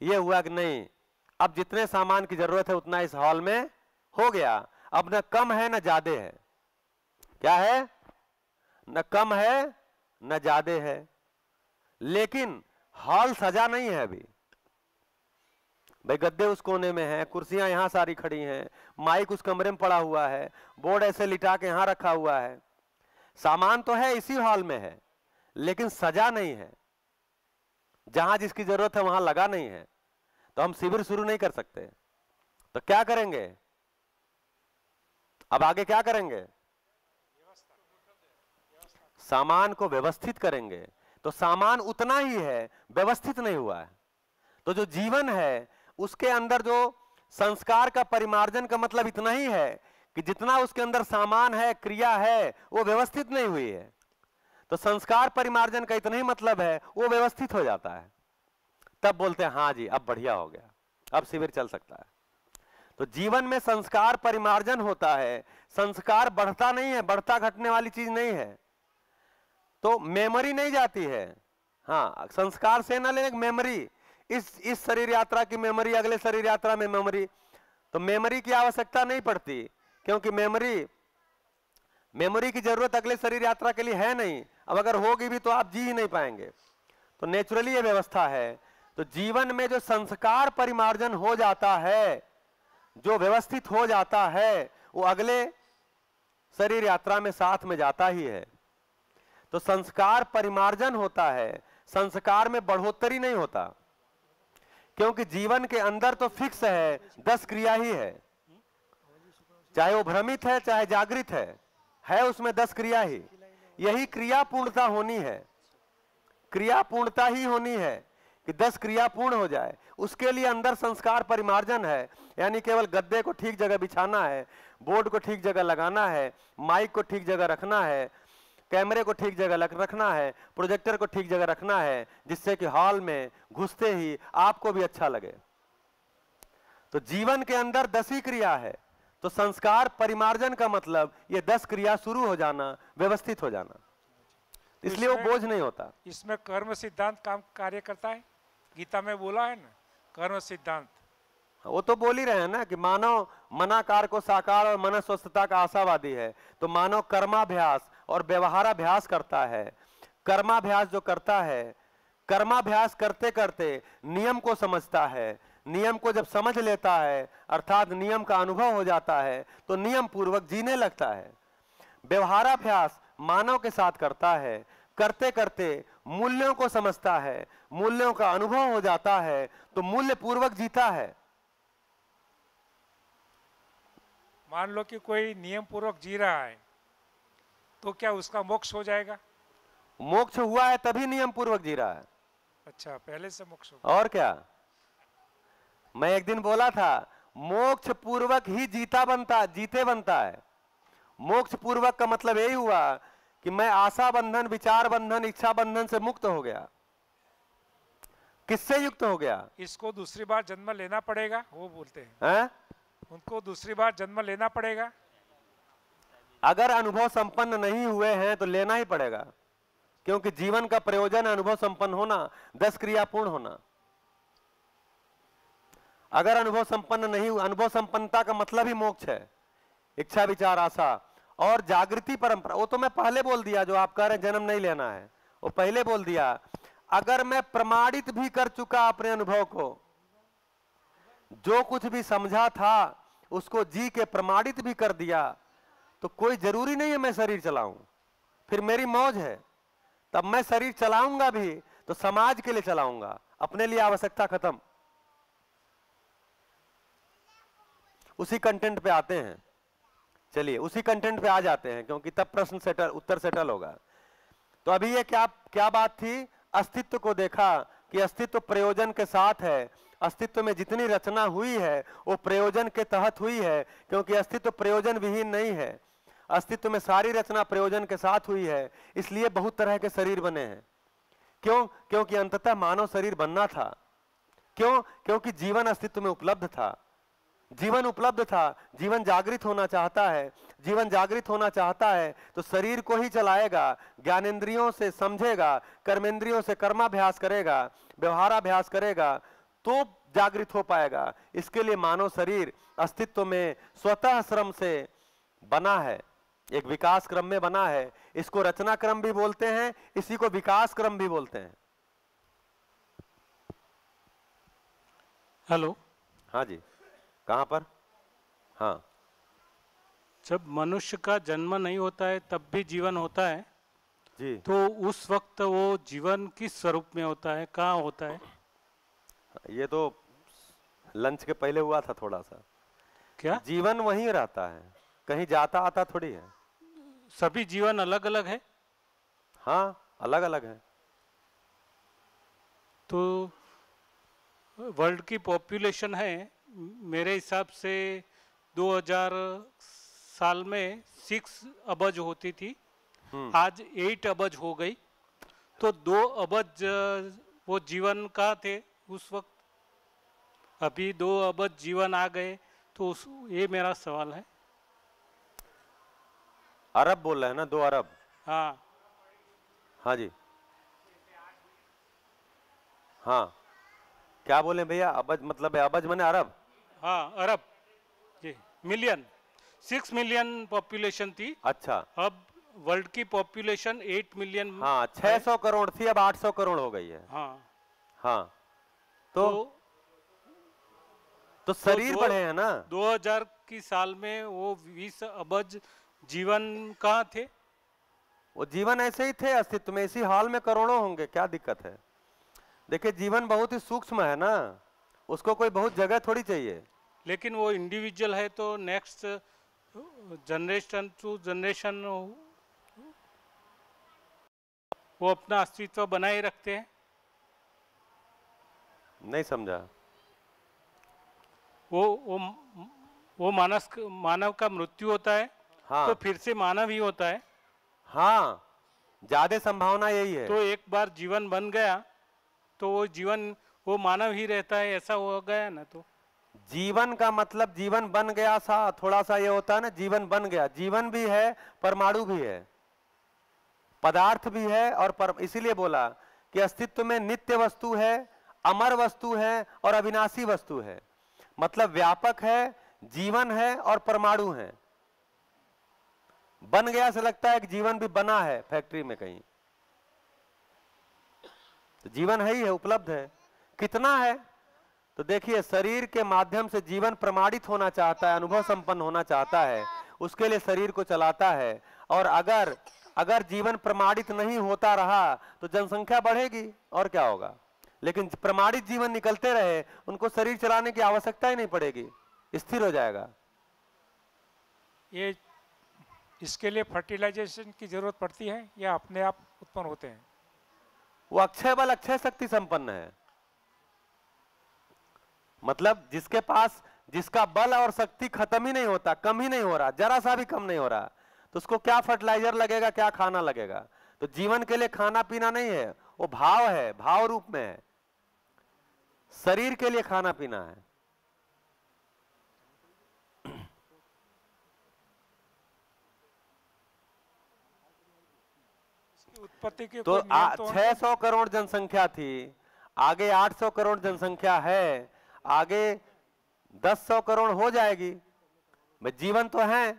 ये हुआ कि नहीं, अब जितने सामान की ज़रूरत है उतना इस हॉल में हो गया। अब न कम है, न ज़्यादा है। क्या है? न कम है, न ज़्यादा है। लेकिन हॉल सजा नहीं है अभी। भाई गद्दे उस कोने में हैं, कुर्सियाँ यहाँ सारी खड़ी हैं, माइक उस कमरे में पड़ा हुआ है, बोर्ड ऐसे लिटा के यहाँ रखा हुआ है। सामान तो है, इसी हॉल में है, लेकिन सजा नहीं है। जहाँ जिसकी ज़रूरत है, वहाँ लगा नहीं है। तो हम शिविर शुरू नहीं कर सकते। तो क्या करेंगे? अब आगे क्या करेंगे? सामान को व्यवस्थित करेंगे। तो सामान उतना ही है, व्यवस्थित नहीं हुआ है। तो जो जीवन है उसके अंदर जो संस्कार का परिमार्जन का मतलब इतना ही है कि जितना उसके अंदर सामान है, क्रिया है, वो व्यवस्थित नहीं हुई है। तो संस्कार परिमार्जन का इतना ही मतलब है, वो व्यवस्थित हो जाता है। तब बोलते हैं हाँ जी, अब बढ़िया हो गया, अब शिविर चल सकता है। तो जीवन में संस्कार परिमार्जन होता है, संस्कार बढ़ता नहीं है, बढ़ता घटने वाली चीज़ नहीं है। तो मेमोरी नहीं जाती है। हाँ संस्कार से ना लेने मेमोरी इस इस शरीर यात्रा की मेमोरी अगले शरीर यात्रा में मेमोरी तो मेमोरी की आवश्यकता नहीं पड़ती, क्योंकि मेमोरी मेमोरी की ज़रूरत अगले शरीर यात्रा के लिए है नहीं। अब अगर होगी भी तो आप जी ही नहीं पाएँगे। तो नेचुरली ये व्यवस्था है। तो जीवन में जो संस्कार परिमार्जन हो जाता है, जो व्यवस्थित हो जाता है, वो अगले शरीर यात्रा में साथ में जाता ही है। तो संस्कार परिमार्जन होता है। संस्कार में बढ़ोतरी नहीं होता। क्योंकि जीवन के अंदर तो फिक्स है, दस क्रिया ही है। चाहे वो भ्रमित है, चाहे जागृत है है उसमें दस क्रिया ही। यही क्रिया पूर्णता होनी है। क्रिया पूर्णता ही होनी है कि दस क्रिया पूर्ण हो जाए। उसके लिए अंदर संस्कार परिमार्जन है। यानी केवल गद्दे को ठीक जगह बिछाना है, बोर्ड को ठीक जगह लगाना है, माइक को ठीक जगह रखना है कैमरे को ठीक जगह रखना है प्रोजेक्टर को ठीक जगह रखना है जिससे कि हॉल में घुसते ही आपको भी अच्छा लगे। तो जीवन के अंदर दस ही क्रिया है। तो संस्कार परिमार्जन का मतलब ये दस क्रिया शुरू हो जाना व्यवस्थित हो जाना। इसलिए वो बोझ नहीं होता। इसमें कर्म सिद्धांत काम कार्य करता है। गीता में बोला है ना कर्म सिद्धांत। वो तो बोल ही रहे हैं ना कि मानव मनाकार को साकार और मन स्वस्थता का आशावादी है। तो मानव कर्माभ्यास और व्यवहाराभ्यास करता है। कर्माभ्यास जो करता है, कर्माभ्यास करते करते नियम को समझता है। नियम को जब समझ लेता है, अर्थात नियम का अनुभव हो जाता है तो नियम पूर्वक जीने लगता है। व्यवहाराभ्यास मानव के साथ करता है। करते करते मूल्यों को समझता है, मूल्यों का अनुभव हो जाता है तो मूल्य पूर्वक जीता है। मान लो कि कोई नियम पूर्वक जी रहा है तो क्या उसका मोक्ष हो जाएगा? मोक्ष हुआ है तभी नियम पूर्वक जी रहा है। अच्छा पहले से मोक्ष और क्या? मैं एक दिन बोला था मोक्ष पूर्वक ही जीता बनता जीते बनता है। मोक्ष पूर्वक का मतलब यही हुआ कि मैं आशा बंधन विचार बंधन इच्छा बंधन से मुक्त हो गया। किससे युक्त हो गया? इसको दूसरी बार जन्म लेना पड़ेगा वो बोलते हैं। हैं? उनको दूसरी बार जन्म लेना पड़ेगा। अगर अनुभव संपन्न नहीं हुए हैं तो लेना ही पड़ेगा। क्योंकि जीवन का प्रयोजन अनुभव संपन्न होना, दस क्रिया पूर्ण होना। अगर अनुभव संपन्न नहीं अनुभव संपन्नता का मतलब ही मोक्ष है। इच्छा, विचार, आशा और जागृति, परंपरा, वो तो मैं पहले बोल दिया, जो आप कह रहे हैं, जन्म नहीं लेना है। वो पहले बोल दिया, अगर मैं प्रमाणित भी कर चुका अपने अनुभव को, जो कुछ भी समझा था, उसको जी के प्रमाणित भी कर दिया तो कोई ज़रूरी नहीं है मैं शरीर चलाऊं। फिर मेरी मौज है। तब मैं शरीर चलाऊँगा भी तो समाज के लिए चलाऊँगा। अपने लिए आवश्यकता खत्म। उसी कंटेंट पे आते हैं। चलिए, उसी कंटेंट पे आ जाते हैं, क्योंकि तब प्रश्न सेटल उत्तर सेटल होगा। तो अभी ये क्या क्या बात थी? अस्तित्व को देखा कि अस्तित्व प्रयोजन के साथ है। अस्तित्व में जितनी रचना हुई है, वो प्रयोजन के तहत हुई है, क्योंकि अस्तित्व प्रयोजन विहीन नहीं है। अस्तित्व में सारी रचना प्रयोजन के साथ हुई है, इसलिए बहुत तरह के शरीर बने हैं। क्यों? क्योंकि अंततः मानव शरीर बनना था। क्यों? क्योंकि जीवन अस्तित्व में उपलब्ध था। जीवन उपलब्ध था, जीवन जागृत होना चाहता है। जीवन जागृत होना चाहता है तो शरीर को ही चलाएगा, ज्ञानेन्द्रियों से समझेगा, कर्मेंद्रियों से कर्माभ्यास करेगा, व्यवहाराभ्यास करेगा तो जागृत हो पाएगा। इसके लिए मानव शरीर अस्तित्व में स्वतः श्रम से बना है। एक विकास क्रम में बना है इसको रचना क्रम भी बोलते हैं इसी को विकास क्रम भी बोलते हैं। हेलो। हाँ जी। कहाँ पर? हाँ। जब मनुष्य का जन्म नहीं होता है तब भी जीवन होता है। जी। तो उस वक्त वो जीवन किस स्वरूप में होता है कहाँ होता है? ये तो लंच के पहले हुआ था थोड़ा सा। क्या? जीवन वहीं रहता है। कहीं जाता आता थोड़ी है। सभी जीवन अलग अलग है? हाँ अलग अलग है। तो वर्ल्ड की पॉपुलेशन है मेरे हिसाब से 2000 साल में सिक्स अबज होती थी। हम्म। आज एट अबज हो गई। तो दो अबज वो जीवन का थे उस वक्त। अभी दो अबज जीवन आ गए तो उस ये मेरा सवाल है। अरब बोल रहे हैं ना दो अरब। हाँ। हाँ जी। हाँ। क्या बोले भैया? अबज मतलब है अबज मैंने अरब? हाँ अरब। जी मिलियन सिक्स मिलियन पॉपुलेशन थी। अच्छा। अब वर्ल्ड की पॉपुलेशन एट मिलियन हाँ छह सौ करोड़ थी अब आठ सौ करोड़ हो गई है। हाँ। हाँ। तो तो तो शरीर दो- बढ़े हैं ना। 2000 की साल में वो 20 अबज जीवन कहाँ थे? वो जीवन ऐसे ही थे अस्तित्व में। इसी हाल में करोड़ों होंगे क्या दिक्कत है? देखिए जीवन बहुत ही सूक्ष्म है ना। उसको कोई बहुत जगह थोड़ी चाहिए। लेकिन वो इंडिविजुअल है तो नेक्स्ट जनरेशन टू जनरेशन वो अपना अस्तित्व बनाए रखते हैं। नहीं समझा। वो वो वो मानस मानव का मृत्यु होता है। हाँ। तो फिर से मानव ही होता है। हाँ ज़्यादा संभावना यही है। तो एक बार जीवन बन गया तो वो जीवन वो मानव ही रहता है ऐसा हो गया ना तो। जीवन का मतलब जीवन बन गया सा थोड़ा सा ये होता है ना जीवन बन गया। जीवन भी है परमाणु भी है। पदार्थ भी है और पर इसीलिए बोला कि अस्तित्व में नित्य वस्तु है अमर वस्तु है और अविनाशी वस्तु है। मतलब व्यापक है जीवन है और परमाणु है। बन गया से लगता है कि जीवन भी बना है फैक्ट्री में कहीं। तो जीवन है ही है, उपलब्ध है। कितना है? तो देखिए, शरीर के माध्यम से जीवन प्रमाणित होना चाहता है, अनुभव संपन्न होना चाहता है, उसके लिए शरीर को चलाता है। और अगर अगर जीवन प्रमाणित नहीं होता रहा तो जनसंख्या बढ़ेगी और क्या होगा? लेकिन प्रमाणित जीवन निकलते रहे, उनको शरीर चलाने की आवश्यकता ही नहीं पड़ेगी, स्थिर हो जाएगा। ये इसके लिए फर्टिलाइजेशन की ज़रूरत पड़ती है या अपने आप उत्पन्न होते हैं? वो अक्षय बल अक्षय शक्ति संपन्न है। मतलब जिसके पास, जिसका बल और शक्ति खत्म ही नहीं होता, कम ही नहीं हो रहा, जरा सा भी कम नहीं हो रहा तो उसको क्या फर्टिलाइज़र लगेगा, क्या खाना लगेगा? तो जीवन के लिए खाना पीना नहीं है, वो भाव है, भाव रूप में है। शरीर के लिए खाना पीना है इसकी उत्पत्ति के तो तो होंगे? 600 करोड़ जनसंख्या थी आगे 800 करोड़ जनसंख्या है आगे 1000 करोड़ हो जाएगी। जीवन तो है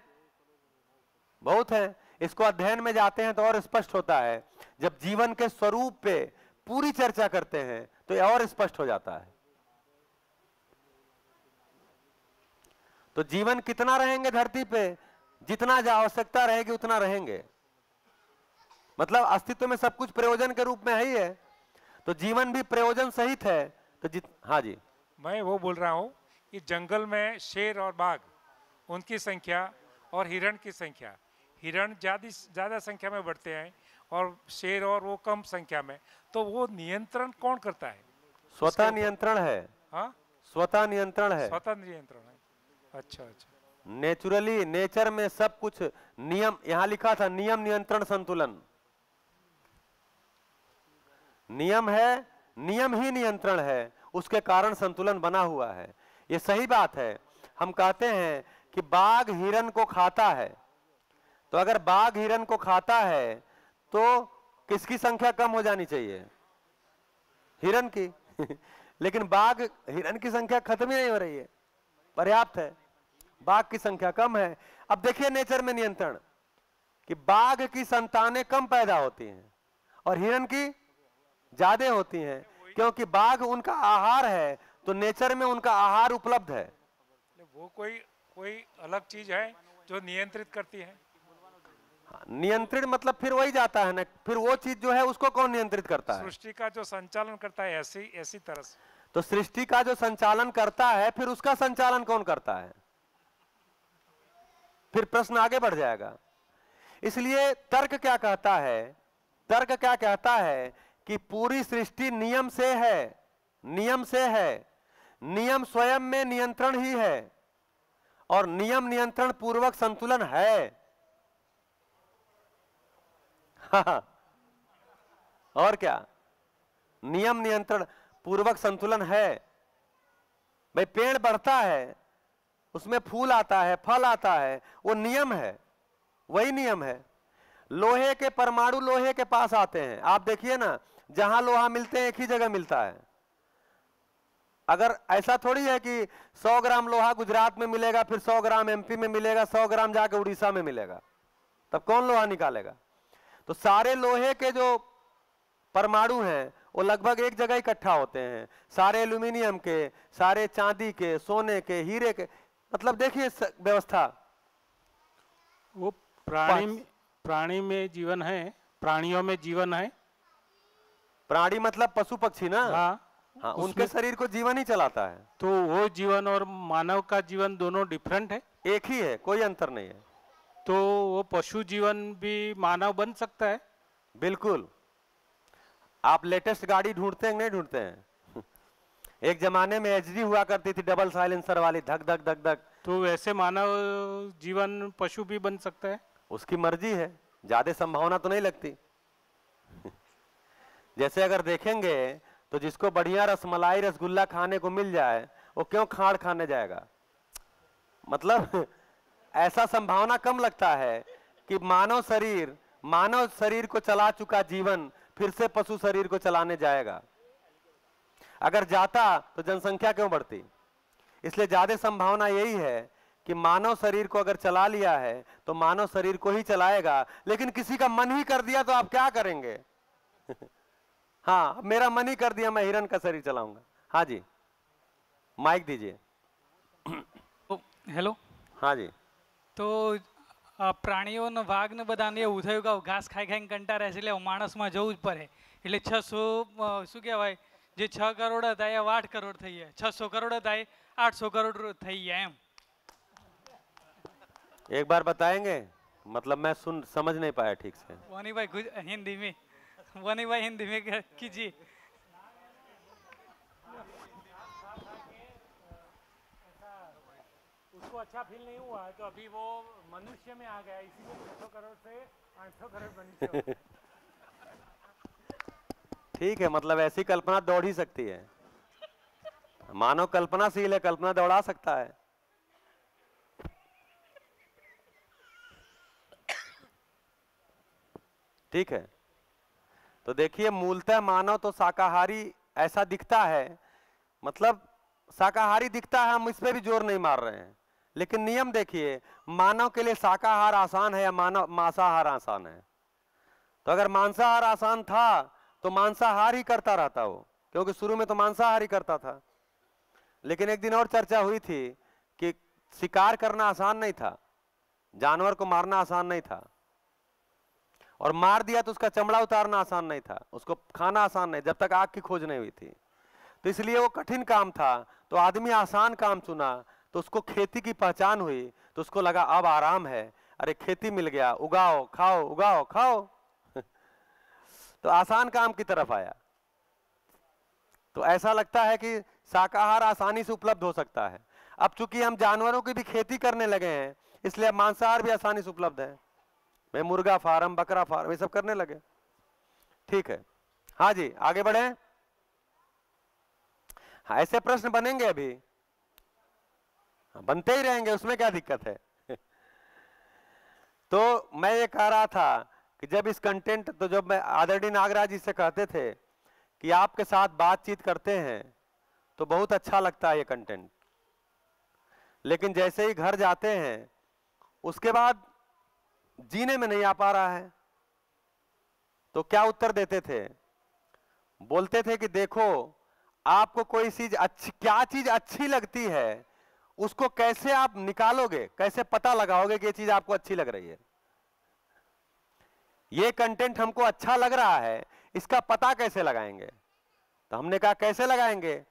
बहुत है इसको अध्ययन में जाते हैं तो और स्पष्ट होता है। जब जीवन के स्वरूप पे पूरी चर्चा करते हैं तो और स्पष्ट हो जाता है। तो जीवन कितना रहेंगे धरती पे जितना आवश्यकता रहेगी उतना रहेंगे। मतलब अस्तित्व में सब कुछ प्रयोजन के रूप में है ही है। तो जीवन भी प्रयोजन सहित है। तो जित हाँ जी। मैं वो बोल रहा हूँ कि जंगल में शेर और बाघ उनकी संख्या और हिरण की संख्या। हिरण ज़्यादा ज़्यादा संख्या में बढ़ते हैं और शेर और वो कम संख्या में। तो वो नियंत्रण कौन करता है? स्वतः नियंत्रण है। हाँ? स्वतः नियंत्रण है। स्वतः नियंत्रण है। अच्छा अच्छा। नेचुरली नेचर में सब कुछ नियम यहाँ लिखा था नियम नियंत्रण संतुलन। नियम है, नियम ही नियंत्रण है, उसके कारण संतुलन बना हुआ है। ये सही बात है। हम कहते हैं कि बाघ हिरन को खाता है। तो अगर बाघ हिरन को खाता है तो किसकी संख्या कम हो जानी चाहिए? हिरन की। <laughs> लेकिन बाघ हिरन की संख्या खत्म ही नहीं हो रही है। पर्याप्त है। बाघ की संख्या कम है। अब देखिए नेचर में नियंत्रण, कि बाघ की संतानें कम पैदा होती हैं और हिरन की ज़्यादा होती हैं क्योंकि बाघ उनका आहार है तो नेचर में उनका आहार उपलब्ध है। वो कोई कोई अलग चीज़ है जो नियंत्रित करती है? नियंत्रित मतलब फिर वही जाता है ना फिर वो चीज़ जो है उसको कौन नियंत्रित करता है? सृष्टि का जो संचालन करता है ऐसी ऐसी तरह से। तो सृष्टि का जो संचालन करता है फिर उसका संचालन कौन करता है? फिर प्रश्न आगे बढ़ जाएगा। इसलिए तर्क क्या कहता है तर्क क्या कहता है कि पूरी सृष्टि नियम से है, नियम से है। नियम स्वयं में नियंत्रण ही है और नियम नियंत्रण पूर्वक संतुलन है। <laughs> और क्या? नियम नियंत्रण पूर्वक संतुलन है। भाई, पेड़ बढ़ता है, उसमें फूल आता है, फल आता है, वो नियम है, वही नियम है। लोहे के परमाणु लोहे के पास आते हैं। आप देखिए ना जहाँ लोहा मिलते हैं, एक ही जगह मिलता है। अगर ऐसा थोड़ी है कि 100 ग्राम लोहा गुजरात में मिलेगा, फिर 100 ग्राम एमपी में मिलेगा 100 ग्राम जाके उड़ीसा में मिलेगा, तब कौन लोहा निकालेगा? तो सारे लोहे के जो परमाणु हैं, वो लगभग एक जगह इकट्ठा होते हैं। सारे एल्यूमिनियम के, सारे चांदी के, सोने के, हीरे के मतलब देखिए व्यवस्था। वो प्राणी प्राणी में जीवन है, प्राणियों में जीवन है प्राणी मतलब पशु पक्षी ना? हाँ। हाँ उनके शरीर को जीवन ही चलाता है। तो वो जीवन और मानव का जीवन दोनों डिफरेंट है। एक ही है कोई अंतर नहीं है। तो वो पशु जीवन भी मानव बन सकता है। बिल्कुल। आप लेटेस्ट गाड़ी ढूंढते हैं नहीं ढूंढते हैं? <laughs> एक जमाने में एचडी हुआ करती थी डबल साइलेंसर वाली धक धक धक धक। तो वैसे मानव जीवन पशु भी बन सकता है। उसकी मर्ज़ी है ज़्यादा संभावना तो नहीं लगती। जैसे अगर देखेंगे तो जिसको बढ़िया रसमलाई रसगुल्ला खाने को मिल जाए, वो क्यों खाड़ खाने जाएगा? मतलब <laughs> ऐसा संभावना कम लगता है कि मानव शरीर मानव शरीर को चला चुका जीवन फिर से पशु शरीर को चलाने जाएगा। अगर जाता तो जनसंख्या क्यों बढ़ती? इसलिए ज़्यादा संभावना यही है कि मानव शरीर को अगर चला लिया है तो मानव शरीर को ही चलाएगा, लेकिन किसी का मन ही कर दिया तो आप क्या करेंगे? <laughs> हाँ मेरा मन ही कर दिया मैं हिरन का शरीर चलाऊंगा हाँ जी माइक दीजिए તો હેલો हाँ जी તો આ પ્રાણીઓને વાઘને બધાને એવું થયું કે હવે ઘાસ ખાઈ ખાઈને કંટાળે છે એટલે હવે માણસમાં જવું જ પડે એટલે છસો શું કહેવાય જે છ કરોડ હતા એ હવે આઠ કરોડ થઈ ગયા છસો કરોડ હતા એ આઠસો કરોડ થઈ ગયા એમ एक बार बताएंगे मतलब मैं सुन समझ नहीं पाया ठीक से વનીભાઈ ગુજ હિન્દી में वनी भाई हिंदी में कीजिए। उसको अच्छा फील नहीं हुआ तो अभी वो मनुष्य में आ गया इसीलिए छह करोड़ से आठ सौ करोड़ बनी <laughs> ठीक है मतलब ऐसी कल्पना दौड़ ही सकती है। मानव कल्पनाशील है कल्पना दौड़ा सकता है। ठीक है। तो देखिए, मूलतः मानव तो शाकाहारी ऐसा दिखता है। मतलब शाकाहारी दिखता है, हम इस पर भी ज़ोर नहीं मार रहे हैं। लेकिन नियम देखिए, मानव के लिए शाकाहार आसान है या मानव, मांसाहार आसान है? तो अगर मांसाहार आसान था तो मांसाहार ही करता रहता वो क्योंकि शुरू में तो मांसाहार ही करता था। लेकिन एक दिन और चर्चा हुई थी कि शिकार करना आसान नहीं था, जानवर को मारना आसान नहीं था। और मार दिया तो उसका चमड़ा उतारना आसान नहीं था, उसको खाना आसान नहीं, जब तक आग की खोज नहीं हुई थी। तो इसलिए वो कठिन काम था तो आदमी आसान काम चुना तो उसको खेती की पहचान हुई तो उसको लगा, अब आराम है। अरे, खेती मिल गया, उगाओ, खाओ उगाओ, खाओ। <laughs> तो आसान काम की तरफ़ आया। तो ऐसा लगता है कि शाकाहार आसानी से उपलब्ध हो सकता है। अब चूँकि हम जानवरों की भी खेती करने लगे हैं, इसलिए मांसाहार भी आसानी से उपलब्ध है। मैं मुर्गा फार्म बकरा फार्म ये सब करने लगे। ठीक है। हाँ जी आगे बढ़े। हाँ ऐसे प्रश्न बनेंगे अभी। हाँ, बनते ही रहेंगे उसमें क्या दिक्कत है? <laughs> तो मैं ये कह रहा था कि जब इस कंटेंट तो जब मैं आदरणीय नागराज जी से कहते थे कि आपके साथ बातचीत करते हैं तो बहुत अच्छा लगता है ये कंटेंट लेकिन जैसे ही घर जाते हैं उसके बाद जीने में नहीं आ पा रहा है। तो क्या उत्तर देते थे? बोलते थे कि देखो, आपको कोई चीज़ अच्छी, क्या चीज़ अच्छी लगती है, उसको कैसे आप निकालोगे? कैसे पता लगाओगे कि ये चीज़ आपको अच्छी लग रही है? ये कंटेंट हमको अच्छा लग रहा है, इसका पता कैसे लगाएँगे? तो हमने कहा, कैसे लगाएँगे?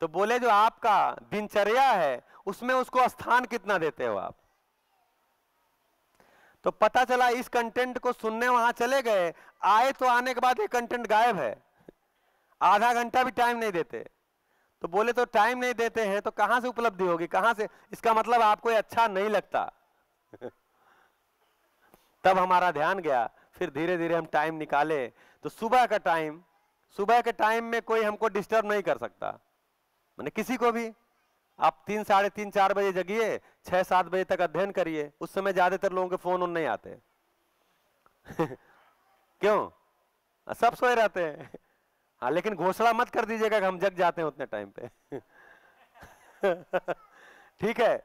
तो बोले, जो आपका दिनचर्या है, उसमें उसको स्थान कितना देते हो आप? तो पता चला इस कंटेंट को सुनने वहाँ चले गए। आए तो आने के बाद ये कंटेंट गायब है। आधा घंटा भी टाइम नहीं देते। तो बोले तो टाइम नहीं देते हैं तो कहाँ से उपलब्धि होगी? कहाँ से? इसका मतलब आपको ये अच्छा नहीं लगता। <laughs> तब हमारा ध्यान गया। फिर धीरे धीरे हम टाइम निकाले। तो सुबह का टाइम सुबह के टाइम में कोई हमको डिस्टर्ब नहीं कर सकता। मैंने किसी को भी आप तीन, साढ़े तीन, चार बजे जगिए, छह, सात बजे तक अध्ययन करिए। उस समय ज़्यादातर लोगों के फ़ोन उन नहीं आते। <laughs> क्यों? सब सोए रहते हैं। <laughs> हाँ लेकिन घोषणा मत कर दीजिएगा कि हम जग जाते हैं उतने टाइम पे। <laughs> ठीक है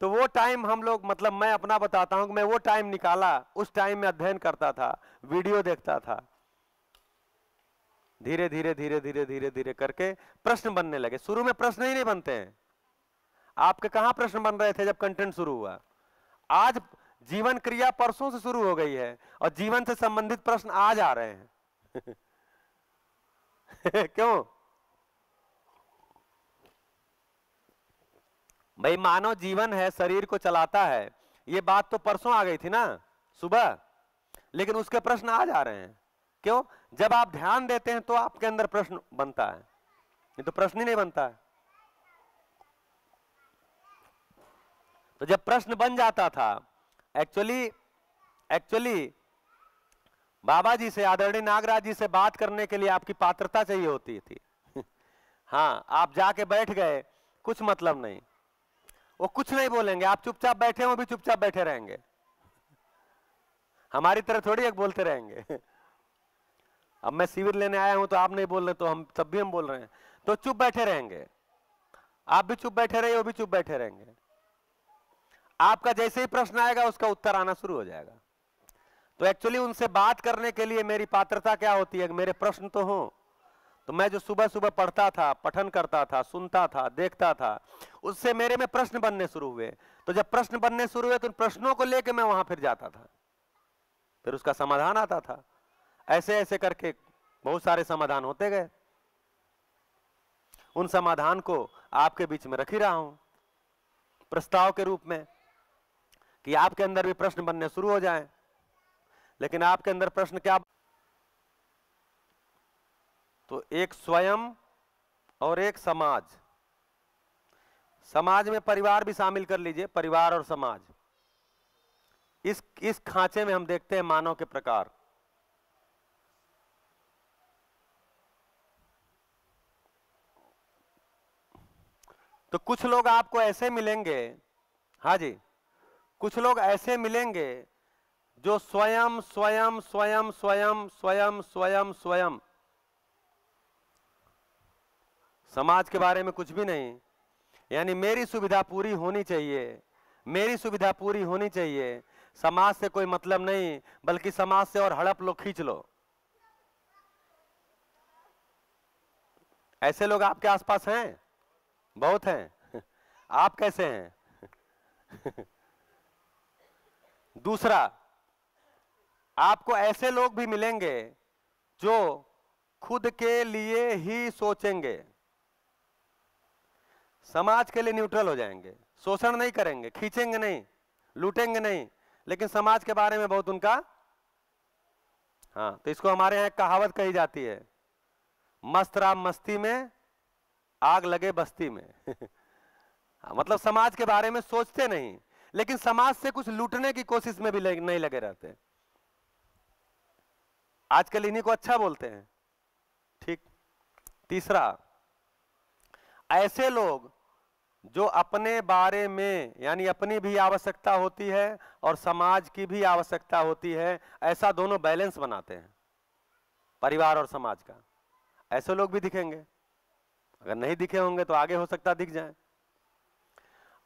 तो वो टाइम हम लोग मतलब मैं अपना बताता हूँ कि मैं वो टाइम निकाला, उस टाइम में अध्ययन करता था, वीडियो देखता था। धीरे धीरे धीरे धीरे धीरे धीरे करके प्रश्न बनने लगे। शुरू में प्रश्न ही नहीं बनते हैं। आपके कहा प्रश्न बन रहे थे जब कंटेंट शुरू हुआ? आज जीवन क्रिया परसों से शुरू हो गई है और जीवन से संबंधित प्रश्न आज आ रहे हैं। <laughs> क्यों? भाई, मानव जीवन है, शरीर को चलाता है। ये बात तो परसों आ गई थी ना, सुबह। लेकिन उसके प्रश्न आज आ रहे हैं। क्यों? जब आप ध्यान देते हैं तो आपके अंदर प्रश्न बनता है। ये तो प्रश्न ही नहीं बनता। है तो जब प्रश्न बन जाता था एक्चुअली एक्चुअली बाबा जी से, आदरणीय नागराज जी से बात करने के लिए आपकी पात्रता चाहिए होती थी। <laughs> हाँ आप जाके बैठ गए, कुछ मतलब नहीं। वो कुछ नहीं बोलेंगे, आप चुपचाप बैठे हो भी चुपचाप बैठे रहेंगे। हमारी तरह थोड़ी एक बोलते रहेंगे। <laughs> अब मैं शिविर लेने आया हूँ तो आप नहीं बोल रहे तो हम, तब भी हम बोल रहे हैं। तो चुप बैठे रहेंगे। आप भी चुप बैठे रहे वो भी चुप बैठे रहेंगे। आपका जैसे ही प्रश्न आएगा, उसका उत्तर आना शुरू हो जाएगा। तो एक्चुअली उनसे बात करने के लिए मेरी पात्रता क्या होती है? मेरे प्रश्न तो हो। तो मैं जो सुबह सुबह पढ़ता था, पठन करता था, सुनता था, देखता था, उससे मेरे में प्रश्न बनने शुरू हुए। तो जब प्रश्न बनने शुरू हुए तो उन प्रश्नों को लेकर मैं वहाँ फिर जाता था। फिर उसका समाधान आता था। ऐसे ऐसे करके बहुत सारे समाधान होते गए। उन समाधान को आपके बीच में रख ही रहा हूँ। प्रस्ताव के रूप में कि आपके अंदर भी प्रश्न बनने शुरू हो जाएँ। लेकिन आपके अंदर प्रश्न क्या तो एक स्वयं और एक समाज। समाज में परिवार भी शामिल कर लीजिए, परिवार और समाज। इस इस खांचे में हम देखते हैं मानव के प्रकार। तो कुछ लोग आपको ऐसे मिलेंगे हाँ जी? कुछ लोग ऐसे मिलेंगे जो स्वयं स्वयं स्वयं स्वयं स्वयं स्वयं स्वयं। समाज के बारे में कुछ भी नहीं। यानी मेरी सुविधा पूरी होनी चाहिए। मेरी सुविधा पूरी होनी चाहिए। समाज से कोई मतलब नहीं, बल्कि समाज से और हड़प लो, खींच लो। ऐसे लोग आपके आसपास हैं? बहुत हैं। <laughs> आप कैसे हैं? <laughs> दूसरा आपको ऐसे लोग भी मिलेंगे जो खुद के लिए ही सोचेंगे। समाज के लिए न्यूट्रल हो जाएँगे। शोषण नहीं करेंगे खींचेंगे नहीं लूटेंगे नहीं लेकिन समाज के बारे में बहुत उनका हाँ तो इसको हमारे यहाँ कहावत कही जाती है मस्त राम मस्ती में आग लगे बस्ती में। <laughs> हाँ, मतलब समाज के बारे में सोचते नहीं। लेकिन समाज से कुछ लूटने की कोशिश में भी नहीं लगे रहते आजकल इन्हीं को अच्छा बोलते हैं। ठीक। तीसरा, ऐसे लोग जो अपने बारे में, यानी अपनी भी आवश्यकता होती है और समाज की भी आवश्यकता होती है, ऐसा दोनों बैलेंस बनाते हैं। परिवार और समाज का। ऐसे लोग भी दिखेंगे। अगर नहीं दिखे होंगे तो आगे हो सकता दिख जाए।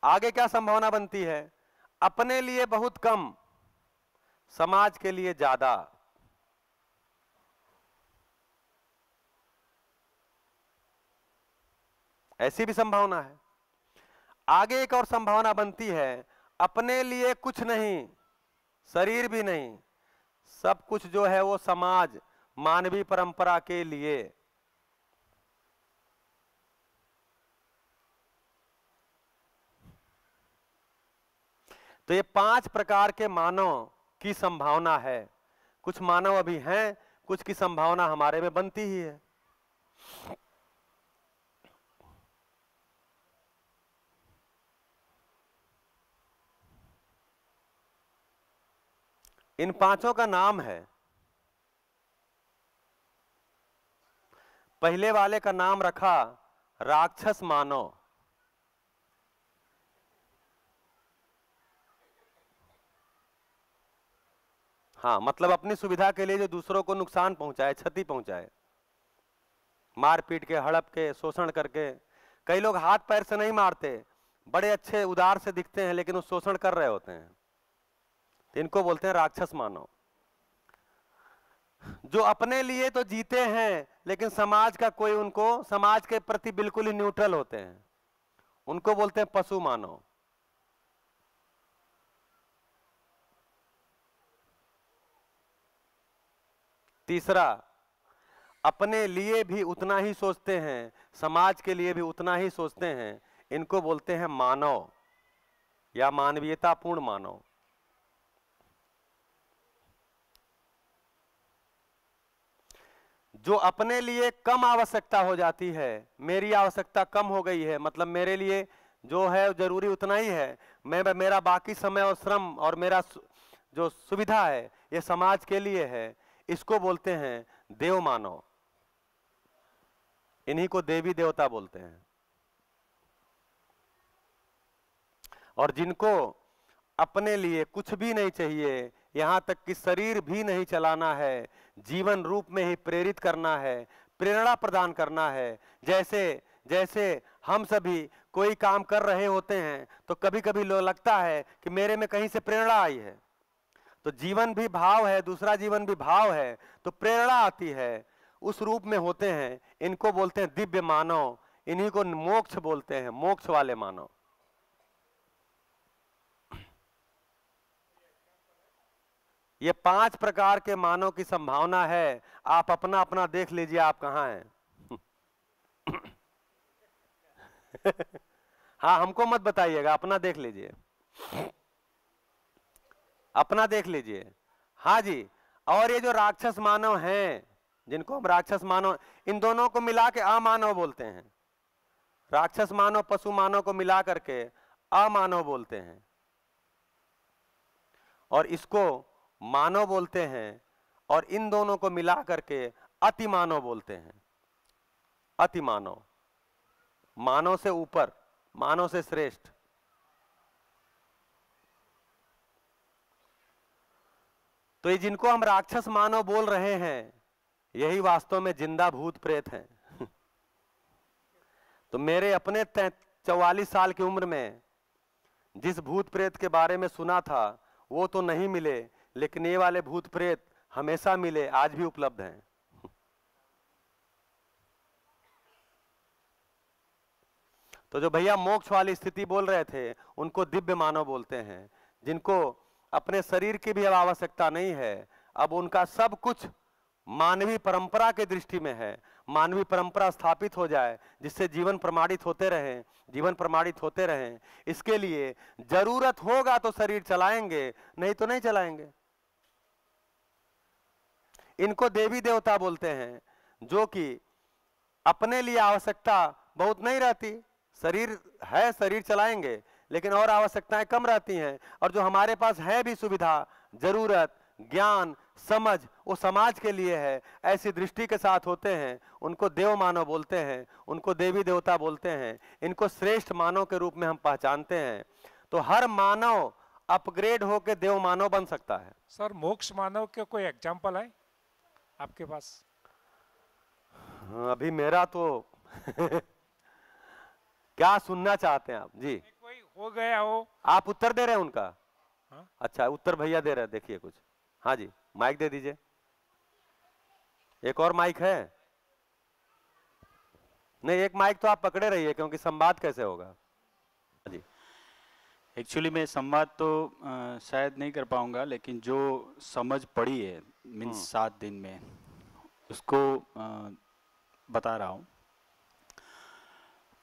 आगे क्या संभावना बनती है? अपने लिए बहुत कम, समाज के लिए ज़्यादा। ऐसी भी संभावना है। आगे एक और संभावना बनती है, अपने लिए कुछ नहीं, शरीर भी नहीं, सब कुछ जो है वो समाज, मानवीय परंपरा के लिए। तो ये पाँच प्रकार के मानव की संभावना है। कुछ मानव अभी हैं, कुछ की संभावना हमारे में बनती ही है। इन पाँचों का नाम है। पहले वाले का नाम रखा राक्षस मानव। हाँ मतलब अपनी सुविधा के लिए जो दूसरों को नुकसान पहुँचाए, क्षति पहुँचाए। मारपीट के, हड़प के, शोषण करके। कई लोग हाथ पैर से नहीं मारते, बड़े अच्छे, उदार से दिखते हैं, लेकिन वो शोषण कर रहे होते हैं। तो इनको बोलते हैं राक्षस मानव जो अपने लिए तो जीते हैं, लेकिन समाज का कोई उनको, समाज के प्रति बिल्कुल ही न्यूट्रल होते हैं। उनको बोलते हैं पशु मानव तीसरा, अपने लिए भी उतना ही सोचते हैं, समाज के लिए भी उतना ही सोचते हैं, इनको बोलते हैं मानव, या मानवीयतापूर्ण मानव। जो अपने लिए कम आवश्यकता हो जाती है, मेरी आवश्यकता कम हो गई है मतलब मेरे लिए जो है ज़रूरी उतना ही है, मैं, मेरा बाकी समय और श्रम और मेरा जो सुविधा है, ये समाज के लिए है इसको बोलते हैं देव मानव इन्हीं को देवी देवता बोलते हैं। और जिनको अपने लिए कुछ भी नहीं चाहिए, यहाँ तक कि शरीर भी नहीं चलाना है, जीवन रूप में ही प्रेरित करना है, प्रेरणा प्रदान करना है। जैसे जैसे हम सभी कोई काम कर रहे होते हैं तो कभी कभी लगता है कि मेरे में कहीं से प्रेरणा आई है। तो जीवन भी भाव है, दूसरा जीवन भी भाव है तो प्रेरणा आती है। उस रूप में होते हैं, इनको बोलते हैं दिव्य मानव, इन्हीं को मोक्ष बोलते हैं, मोक्ष वाले मानव। ये पाँच प्रकार के मानव की संभावना है, आप अपना अपना देख लीजिए, आप कहाँ हैं? <laughs> हाँ हमको मत बताइएगा, अपना देख लीजिए। अपना देख लीजिए। हाँ जी, और ये जो राक्षस मानव हैं, जिनको हम राक्षस मानव, इन दोनों को मिला के अमानव बोलते हैं। राक्षस मानव, पशु मानव को मिला करके अमानव बोलते हैं। और इसको मानव बोलते हैं, और इन दोनों को मिला करके अति मानव बोलते हैं। अति मानव। मानव से ऊपर, मानव से श्रेष्ठ। तो ये जिनको हम राक्षस मानव बोल रहे हैं, यही वास्तव में ज़िंदा भूत प्रेत हैं। <laughs> तो मेरे अपने चौवालीस साल की उम्र में जिस भूत प्रेत के बारे में सुना था, वो तो नहीं मिले, लेकिन ये वाले भूत प्रेत हमेशा मिले, आज भी उपलब्ध हैं। <laughs> तो जो भैया मोक्ष वाली स्थिति बोल रहे थे, उनको दिव्य मानव बोलते हैं, जिनको अपने शरीर की भी अब आवश्यकता नहीं है। अब उनका सब कुछ मानवीय परंपरा के दृष्टि में है। मानवीय परंपरा स्थापित हो जाए, जिससे जीवन प्रमाणित होते रहे, जीवन प्रमाणित होते रहे। इसके लिए ज़रूरत होगा तो शरीर चलाएँगे, नहीं तो नहीं चलाएँगे। इनको देवी देवता बोलते हैं, जो कि अपने लिए आवश्यकता बहुत नहीं रहती। शरीर है, शरीर चलाएँगे लेकिन और आवश्यकताएँ कम रहती हैं और जो हमारे पास है भी सुविधा ज़रूरत ज्ञान समझ वो समाज के लिए है। ऐसी दृष्टि के साथ होते हैं उनको देव मानव बोलते हैं उनको देवी देवता बोलते हैं इनको श्रेष्ठ मानव के रूप में हम पहचानते हैं। तो हर मानव अपग्रेड होकर देव मानव बन सकता है। सर मोक्ष मानव के कोई एग्ज़ाम्पल है आपके पास? हाँ, अभी मेरा तो <laughs> क्या सुनना चाहते हैं आप? जी। हो गया हो आप उत्तर दे रहे हैं उनका? हाँ? अच्छा उत्तर भैया दे रहे हैं देखिए कुछ। हाँ जी माइक दे दीजिए। एक और माइक है? नहीं एक माइक तो आप पकड़े रहिए क्योंकि संवाद कैसे होगा? हाँ जी। एक्चुअली मैं संवाद तो आ, शायद नहीं कर पाऊँगा लेकिन जो समझ पड़ी है मीन्स हम्म। सात दिन में उसको आ, बता रहा हूँ।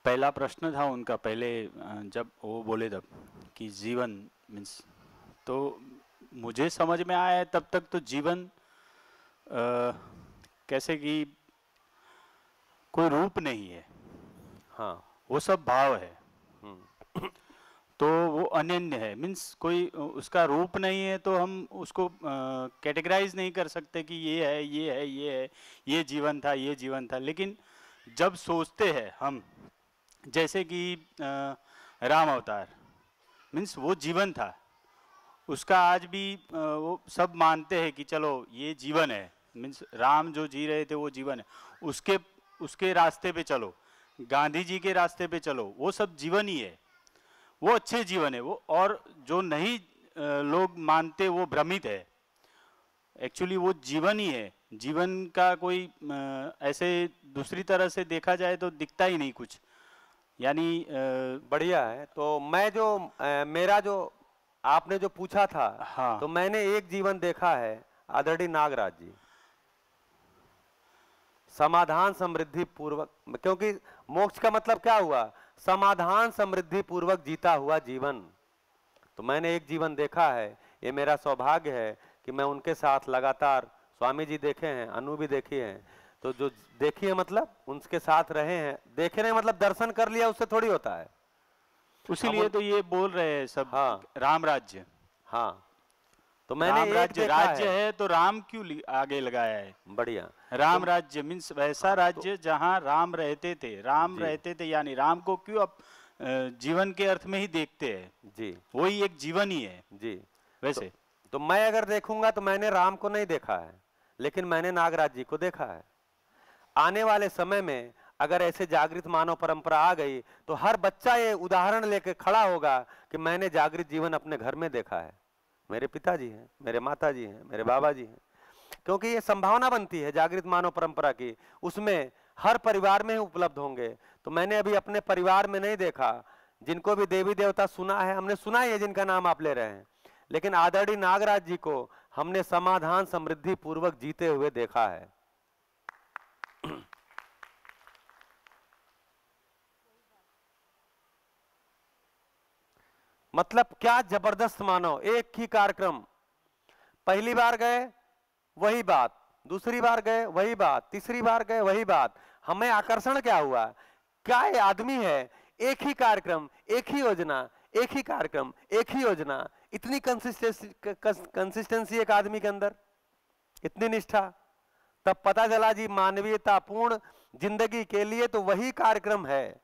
पहला प्रश्न था उनका पहले जब वो बोले तब कि जीवन मीन्स तो मुझे समझ में आया है तब तक तो जीवन आ, कैसे कि कोई रूप नहीं है। हाँ। वो सब भाव है। हम्म, <clears throat> तो वो अनन्य है। मीन्स कोई उसका रूप नहीं है तो हम उसको कैटेगराइज नहीं कर सकते कि ये है ये है ये है ये जीवन था ये जीवन था। लेकिन जब सोचते हैं हम जैसे कि राम अवतार, मीन्स वो जीवन था। उसका आज भी वो सब मानते हैं कि चलो, ये जीवन है। मीन्स राम जो जी रहे थे, वो जीवन है। उसके उसके रास्ते पे चलो, गांधी जी के रास्ते पे चलो, वो सब जीवन ही है। वो अच्छे जीवन है, वो और जो नहीं लोग मानते, वो भ्रमित है। एक्चुअली वो जीवन ही है। जीवन का कोई ऐसे दूसरी तरह से देखा जाए तो दिखता ही नहीं कुछ। यानी बढ़िया है। तो मैं जो अ, मेरा जो आपने जो पूछा था हाँ। तो मैंने एक जीवन देखा है आदरणीय नागराज जी। समाधान समृद्धि पूर्वक क्योंकि मोक्ष का मतलब क्या हुआ? समाधान समृद्धि पूर्वक जीता हुआ जीवन। तो मैंने एक जीवन देखा है ये मेरा सौभाग्य है कि मैं उनके साथ लगातार स्वामी जी देखे हैं अनु भी देखी हैं तो जो देखिए मतलब उनके साथ रहे हैं। देखे नहीं मतलब दर्शन कर लिया उससे थोड़ी होता है। उसीलिए तो ये बोल रहे हैं सब हाँ। राम राज्य। हाँ। तो मैंने राम राज्य राज्य है। है तो राम क्यों आगे लगाया है? बढ़िया। राम तो, राज्य मीन्स वैसा हाँ, राज्य तो, जहाँ राम रहते थे। राम रहते थे यानी राम को क्यों आप जीवन के अर्थ में ही देखते हैं? जी। वही एक जीवन ही है। जी। वैसे। तो, तो मैं अगर देखूँगा तो मैंने राम को नहीं देखा है लेकिन मैंने नागराज जी को देखा है। आने वाले समय में अगर ऐसे जागृत मानव परंपरा आ गई तो हर बच्चा ये उदाहरण लेके खड़ा होगा कि मैंने जागृत जीवन अपने घर में देखा है। मेरे पिताजी हैं, मेरे माता जी हैं, मेरे बाबा जी हैं। क्योंकि ये संभावना बनती है जागृत मानव परंपरा की, उसमें हर परिवार में ही उपलब्ध होंगे। तो मैंने अभी अपने परिवार में नहीं देखा, जिनको भी देवी देवता सुना है, हमने सुना ही जिनका नाम आप ले रहे हैं। लेकिन आदरणीय नागराज जी को हमने समाधान समृद्धि पूर्वक जीते हुए देखा है। मतलब क्या ज़बरदस्त मानो, एक ही कार्यक्रम। पहली बार गए, वही बात। दूसरी बार गए, वही बात। तीसरी बार गए, वही बात। हमें आकर्षण क्या हुआ? क्या आदमी है? एक ही कार्यक्रम, एक ही योजना, एक ही कार्यक्रम, एक ही योजना। इतनी कंसिस्टेंसी कंसिस्टेंसी एक आदमी के अंदर। इतनी निष्ठा। तब पता चला जी, मानवीयतापूर्ण ज़िंदगी के लिए तो वही कार्यक्रम है,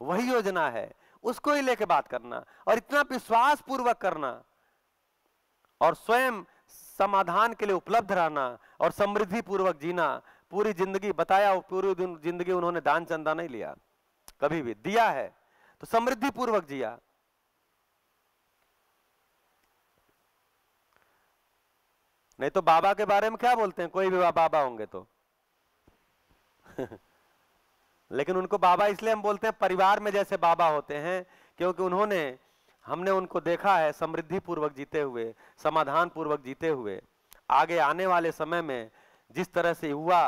वही योजना है। उसको ही लेके बात करना और इतना विश्वास पूर्वक करना और स्वयं समाधान के लिए उपलब्ध रहना और समृद्धि पूर्वक जीना। पूरी ज़िंदगी बताया, पूरी ज़िंदगी उन्होंने दान चंदा नहीं लिया। कभी भी दिया है तो समृद्धि पूर्वक जिया। नहीं तो बाबा के बारे में क्या बोलते हैं? कोई भी बाबा होंगे तो। <laughs> लेकिन उनको बाबा इसलिए हम बोलते हैं, परिवार में जैसे बाबा होते हैं, क्योंकि उन्होंने, हमने उनको देखा है समृद्धि पूर्वक जीते हुए समाधान पूर्वक जीते हुए। आगे आने वाले समय में जिस तरह से युवा,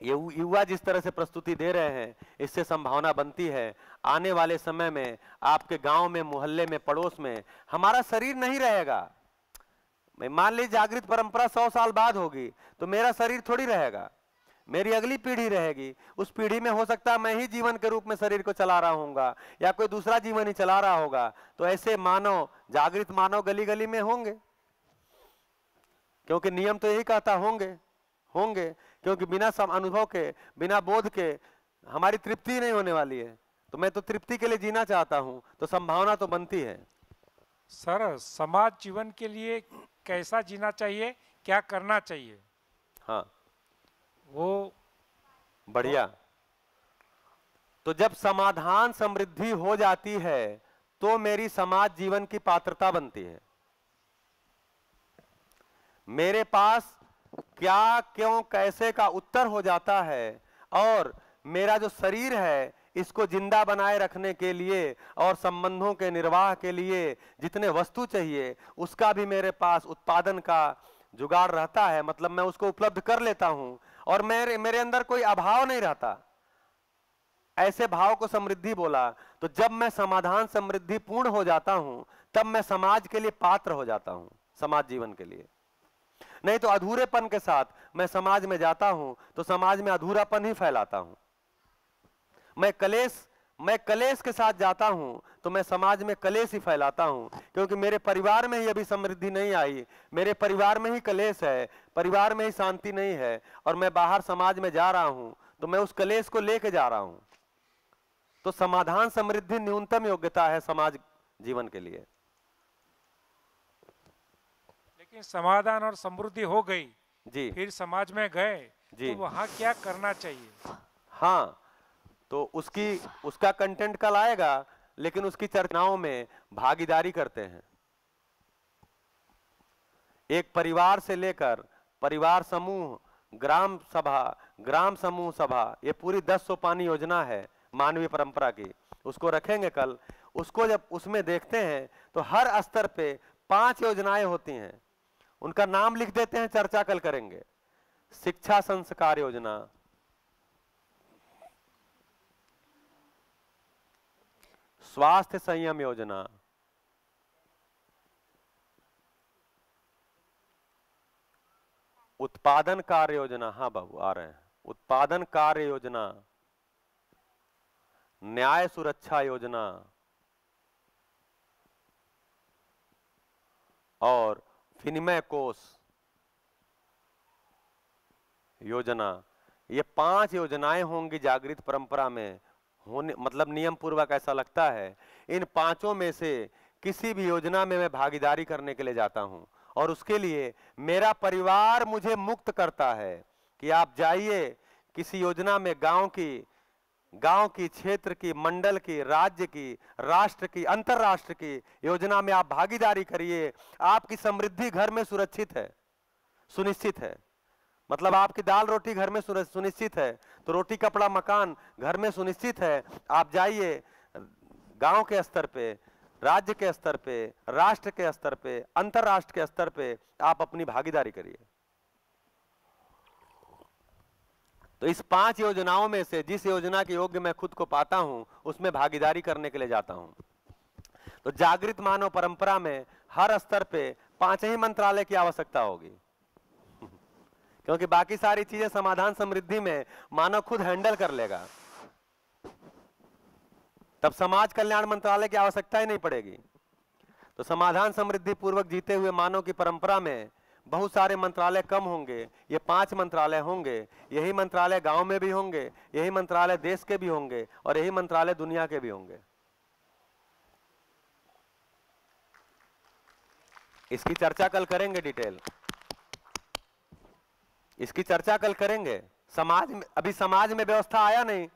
ये, युवा जिस तरह से प्रस्तुति दे रहे हैं, इससे संभावना बनती है। आने वाले समय में आपके गाँव में, मोहल्ले में, पड़ोस में हमारा शरीर नहीं रहेगा। मान लीजिए जागृत परंपरा सौ साल बाद होगी तो मेरा शरीर थोड़ी रहेगा। मेरी अगली पीढ़ी रहेगी। उस पीढ़ी में हो सकता है मैं ही जीवन के रूप में शरीर को चला रहा हूँगा या कोई दूसरा जीवन ही चला रहा होगा। तो ऐसे मानव जागृत मानव गली गली में होंगे। क्योंकि नियम तो यही कहता होंगे होंगे। क्योंकि बिना सम अनुभव के बिना बोध के हमारी तृप्ति नहीं होने वाली है। तो मैं तो तृप्ति के लिए जीना चाहता हूँ तो संभावना तो बनती है। सर समाज जीवन के लिए कैसा जीना चाहिए क्या करना चाहिए? हाँ। वो बढ़िया। तो जब समाधान समृद्धि हो जाती है तो मेरी समाज जीवन की पात्रता बनती है। मेरे पास क्या, क्यों, कैसे का उत्तर हो जाता है और मेरा जो शरीर है, इसको ज़िंदा बनाए रखने के लिए और संबंधों के निर्वाह के लिए जितने वस्तु चाहिए, उसका भी मेरे पास उत्पादन का जुगाड़ रहता है। मतलब मैं उसको उपलब्ध कर लेता हूँ और मेरे मेरे अंदर कोई अभाव नहीं रहता। ऐसे भाव को समृद्धि बोला तो जब मैं समाधान समृद्धि पूर्ण हो जाता हूँ, तब मैं समाज के लिए पात्र हो जाता हूँ, समाज जीवन के लिए। नहीं तो अधूरेपन के साथ मैं समाज में जाता हूँ तो समाज में अधूरापन ही फैलाता हूँ। मैं कलेश मैं कलेश के साथ जाता हूँ तो मैं समाज में कलेश ही फैलाता हूँ क्योंकि मेरे परिवार में ही अभी समृद्धि नहीं आई। मेरे परिवार में ही कलेश है परिवार में ही शांति नहीं है और मैं बाहर समाज में जा रहा हूँ तो मैं उस कलेश को लेके जा रहा हूँ। तो समाधान समृद्धि न्यूनतम योग्यता है समाज जीवन के लिए। लेकिन समाधान और समृद्धि हो गई जी। फिर समाज में गए जी। तो वहाँ क्या करना चाहिए? हाँ तो उसकी, उसका कंटेंट कल आएगा, लेकिन उसकी चर्चाओं में भागीदारी करते हैं। एक परिवार से लेकर परिवार समूह, ग्राम सभा, ग्राम समूह सभा, ये पूरी दस सौ पानी योजना है मानवीय परंपरा की। उसको रखेंगे कल। उसको जब उसमें देखते हैं तो हर स्तर पे पाँच योजनाएँ होती हैं। उनका नाम लिख देते हैं, चर्चा कल करेंगे। शिक्षा संस्कार योजना स्वास्थ्य संयम योजना। उत्पादन कार्य योजना हाँ बाबू, आ रहे हैं। उत्पादन कार्य योजना। न्याय सुरक्षा योजना। और विनिमय कोष योजना। ये पाँच योजनाएँ होंगी जागृत परंपरा में। मतलब नियम पूर्वक ऐसा लगता है। इन पाँचों में से किसी भी योजना में मैं भागीदारी करने के लिए जाता हूँ और उसके लिए मेरा परिवार मुझे मुक्त करता है कि आप जाइए किसी योजना में गाँव की गाँव की, क्षेत्र की, मंडल की, राज्य की, राष्ट्र की, अंतरराष्ट्र की योजना में आप भागीदारी करिए। आपकी समृद्धि घर में सुरक्षित है, सुनिश्चित है। मतलब आपकी दाल रोटी घर में सुनिश्चित है। तो रोटी, कपड़ा, मकान घर में सुनिश्चित है। आप जाइए, गाँव के स्तर पे, राज्य के स्तर पे, राष्ट्र के स्तर पे, अंतरराष्ट्र के स्तर पे आप अपनी भागीदारी करिए। तो इस पाँच योजनाओं में से, जिस योजना के योग्य मैं खुद को पाता हूँ, उसमें भागीदारी करने के लिए जाता हूँ। तो जागृत मानव परंपरा में हर स्तर पे पाँच ही मंत्रालय की आवश्यकता होगी। क्योंकि बाकी सारी चीज़ें समाधान समृद्धि में मानव खुद हैंडल कर लेगा। तब समाज कल्याण मंत्रालय की आवश्यकता ही नहीं पड़ेगी। तो समाधान समृद्धि पूर्वक जीते हुए मानव की परंपरा में बहुत सारे मंत्रालय कम होंगे, ये पाँच मंत्रालय होंगे, यही मंत्रालय गाँव में भी होंगे, यही मंत्रालय देश के भी होंगे और यही मंत्रालय दुनिया के भी होंगे। इसकी चर्चा कल करेंगे डिटेल। इसकी चर्चा कल करेंगे। समाज में, अभी समाज में व्यवस्था आया नहीं।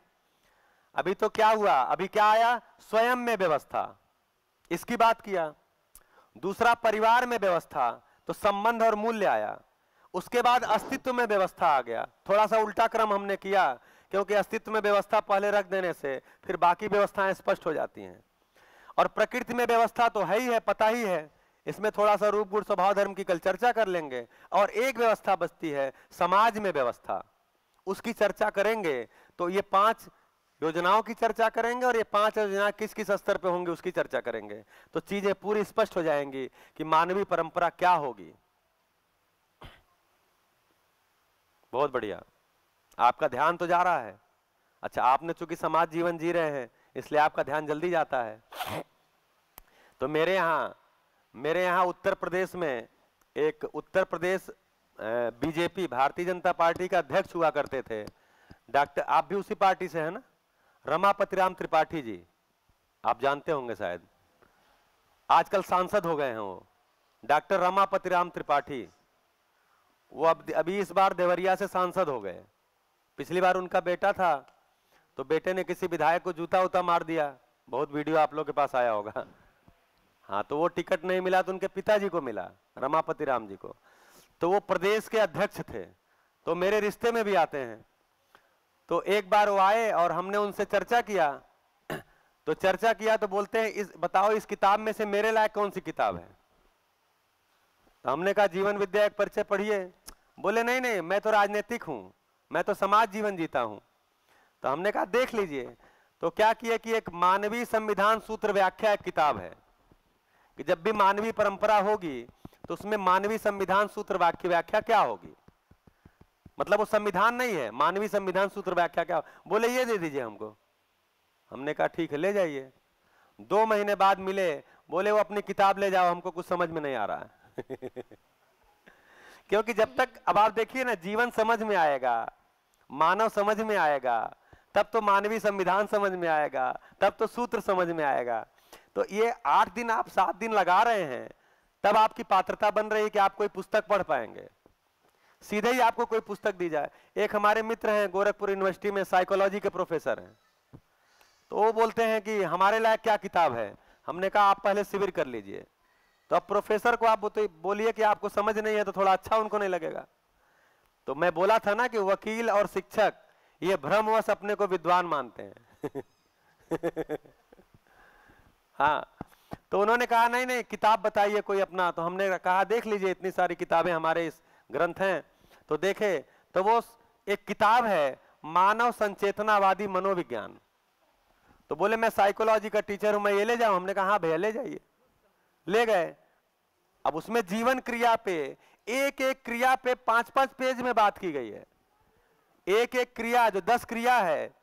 अभी तो क्या हुआ? अभी क्या आया? स्वयं में व्यवस्था। इसकी बात किया। दूसरा, परिवार में व्यवस्था। तो संबंध और मूल्य आया। उसके बाद अस्तित्व में व्यवस्था आ गया। थोड़ा सा उल्टा क्रम हमने किया, क्योंकि अस्तित्व में व्यवस्था पहले रख देने से फिर बाकी व्यवस्थाएँ स्पष्ट हो जाती हैं। और प्रकृति में व्यवस्था तो है ही है, पता ही है। इसमें थोड़ा सा रूप, गुण, स्वभाव, धर्म की कल चर्चा कर लेंगे और एक व्यवस्था बचती है, समाज में व्यवस्था। उसकी चर्चा करेंगे तो ये पाँच योजनाओं की चर्चा करेंगे और ये पाँच योजना किस किस स्तर पे होंगी उसकी चर्चा करेंगे। तो चीज़ें पूरी स्पष्ट हो जाएँगी कि मानवीय परंपरा क्या होगी। बहुत बढ़िया। आपका ध्यान तो जा रहा है। अच्छा आपने चूँकि समाज जीवन जी रहे हैं, इसलिए आपका ध्यान जल्दी जाता है। तो मेरे यहाँ मेरे यहाँ उत्तर प्रदेश में एक उत्तर प्रदेश बीजेपी, भारतीय जनता पार्टी का अध्यक्ष हुआ करते थे। डॉक्टर, आप भी उसी पार्टी से है ना? रमापति राम त्रिपाठी जी। आप जानते होंगे शायद। आजकल सांसद हो गए हैं वो। डॉक्टर रमापति राम त्रिपाठी। वो अब, अभी इस बार देवरिया से सांसद हो गए। पिछली बार उनका बेटा था तो बेटे ने किसी विधायक को जूता उता मार दिया। बहुत वीडियो आप लोग के पास आया होगा। हाँ तो वो टिकट नहीं मिला तो उनके पिताजी को मिला, रमापति राम जी को। तो वो प्रदेश के अध्यक्ष थे तो मेरे रिश्ते में भी आते हैं। तो एक बार वो आए और हमने उनसे चर्चा किया। तो चर्चा किया तो बोलते हैं, इस, बताओ इस किताब में से मेरे लायक कौन सी किताब है? तो हमने कहा, जीवन विद्या एक परिचय पढ़िए। बोले, नहीं नहीं, मैं तो राजनीतिक हूँ, मैं तो समाज जीवन जीता हूँ। तो हमने कहा, देख लीजिए। तो क्या किया कि एक मानवीय संविधान सूत्र व्याख्या एक किताब है। कि जब भी मानवीय परंपरा होगी तो उसमें मानवीय संविधान सूत्र वाक्य व्याख्या क्या होगी? मतलब वो संविधान नहीं है, मानवीय संविधान सूत्र व्याख्या क्या बोले, ये दे दीजिए हमको। हमने कहा, ठीक है, ले जाइए। दो महीने बाद मिले, बोले, वो अपनी किताब ले जाओ, हमको कुछ समझ में नहीं आ रहा है। <laughs> क्योंकि जब तक, अब आप देखिए ना, जीवन समझ में आएगा, मानव समझ में आएगा, तब तो मानवीय संविधान समझ में आएगा, तब तो सूत्र समझ में आएगा। तो ये आठ दिन आप सात दिन लगा रहे हैं, तब आपकी पात्रता बन रही है कि आप कोई पुस्तक पढ़ पाएँगे। सीधे ही आपको कोई पुस्तक दी जाए। एक हमारे मित्र हैं, गोरखपुर यूनिवर्सिटी में साइकोलॉजी के प्रोफेसर हैं। तो वो बोलते हैं कि हमारे लायक क्या किताब है? हमने कहा, आप पहले शिविर कर लीजिए। तो अब प्रोफेसर को आप बोलिए कि आपको समझ नहीं है तो थोड़ा अच्छा उनको नहीं लगेगा। तो मैं बोला था ना कि वकील और शिक्षक, ये भ्रमवश अपने को विद्वान मानते हैं। <laughs> हाँ। तो उन्होंने कहा, नहीं नहीं, किताब बताइए कोई अपना। तो हमने कहा, देख लीजिए, इतनी सारी किताबें हमारे इस ग्रंथ हैं। तो देखे तो वो एक किताब है, मानव संचेतनावादी मनोविज्ञान। तो बोले, मैं साइकोलॉजी का टीचर हूँ, मैं ये ले जाऊँ? हमने कहा हाँ भैया, ले जाइए। ले गए। अब उसमें जीवन क्रिया पे, एक एक क्रिया पे पाँच पाँच पेज में बात की गई है। एक एक क्रिया, जो दस क्रिया है,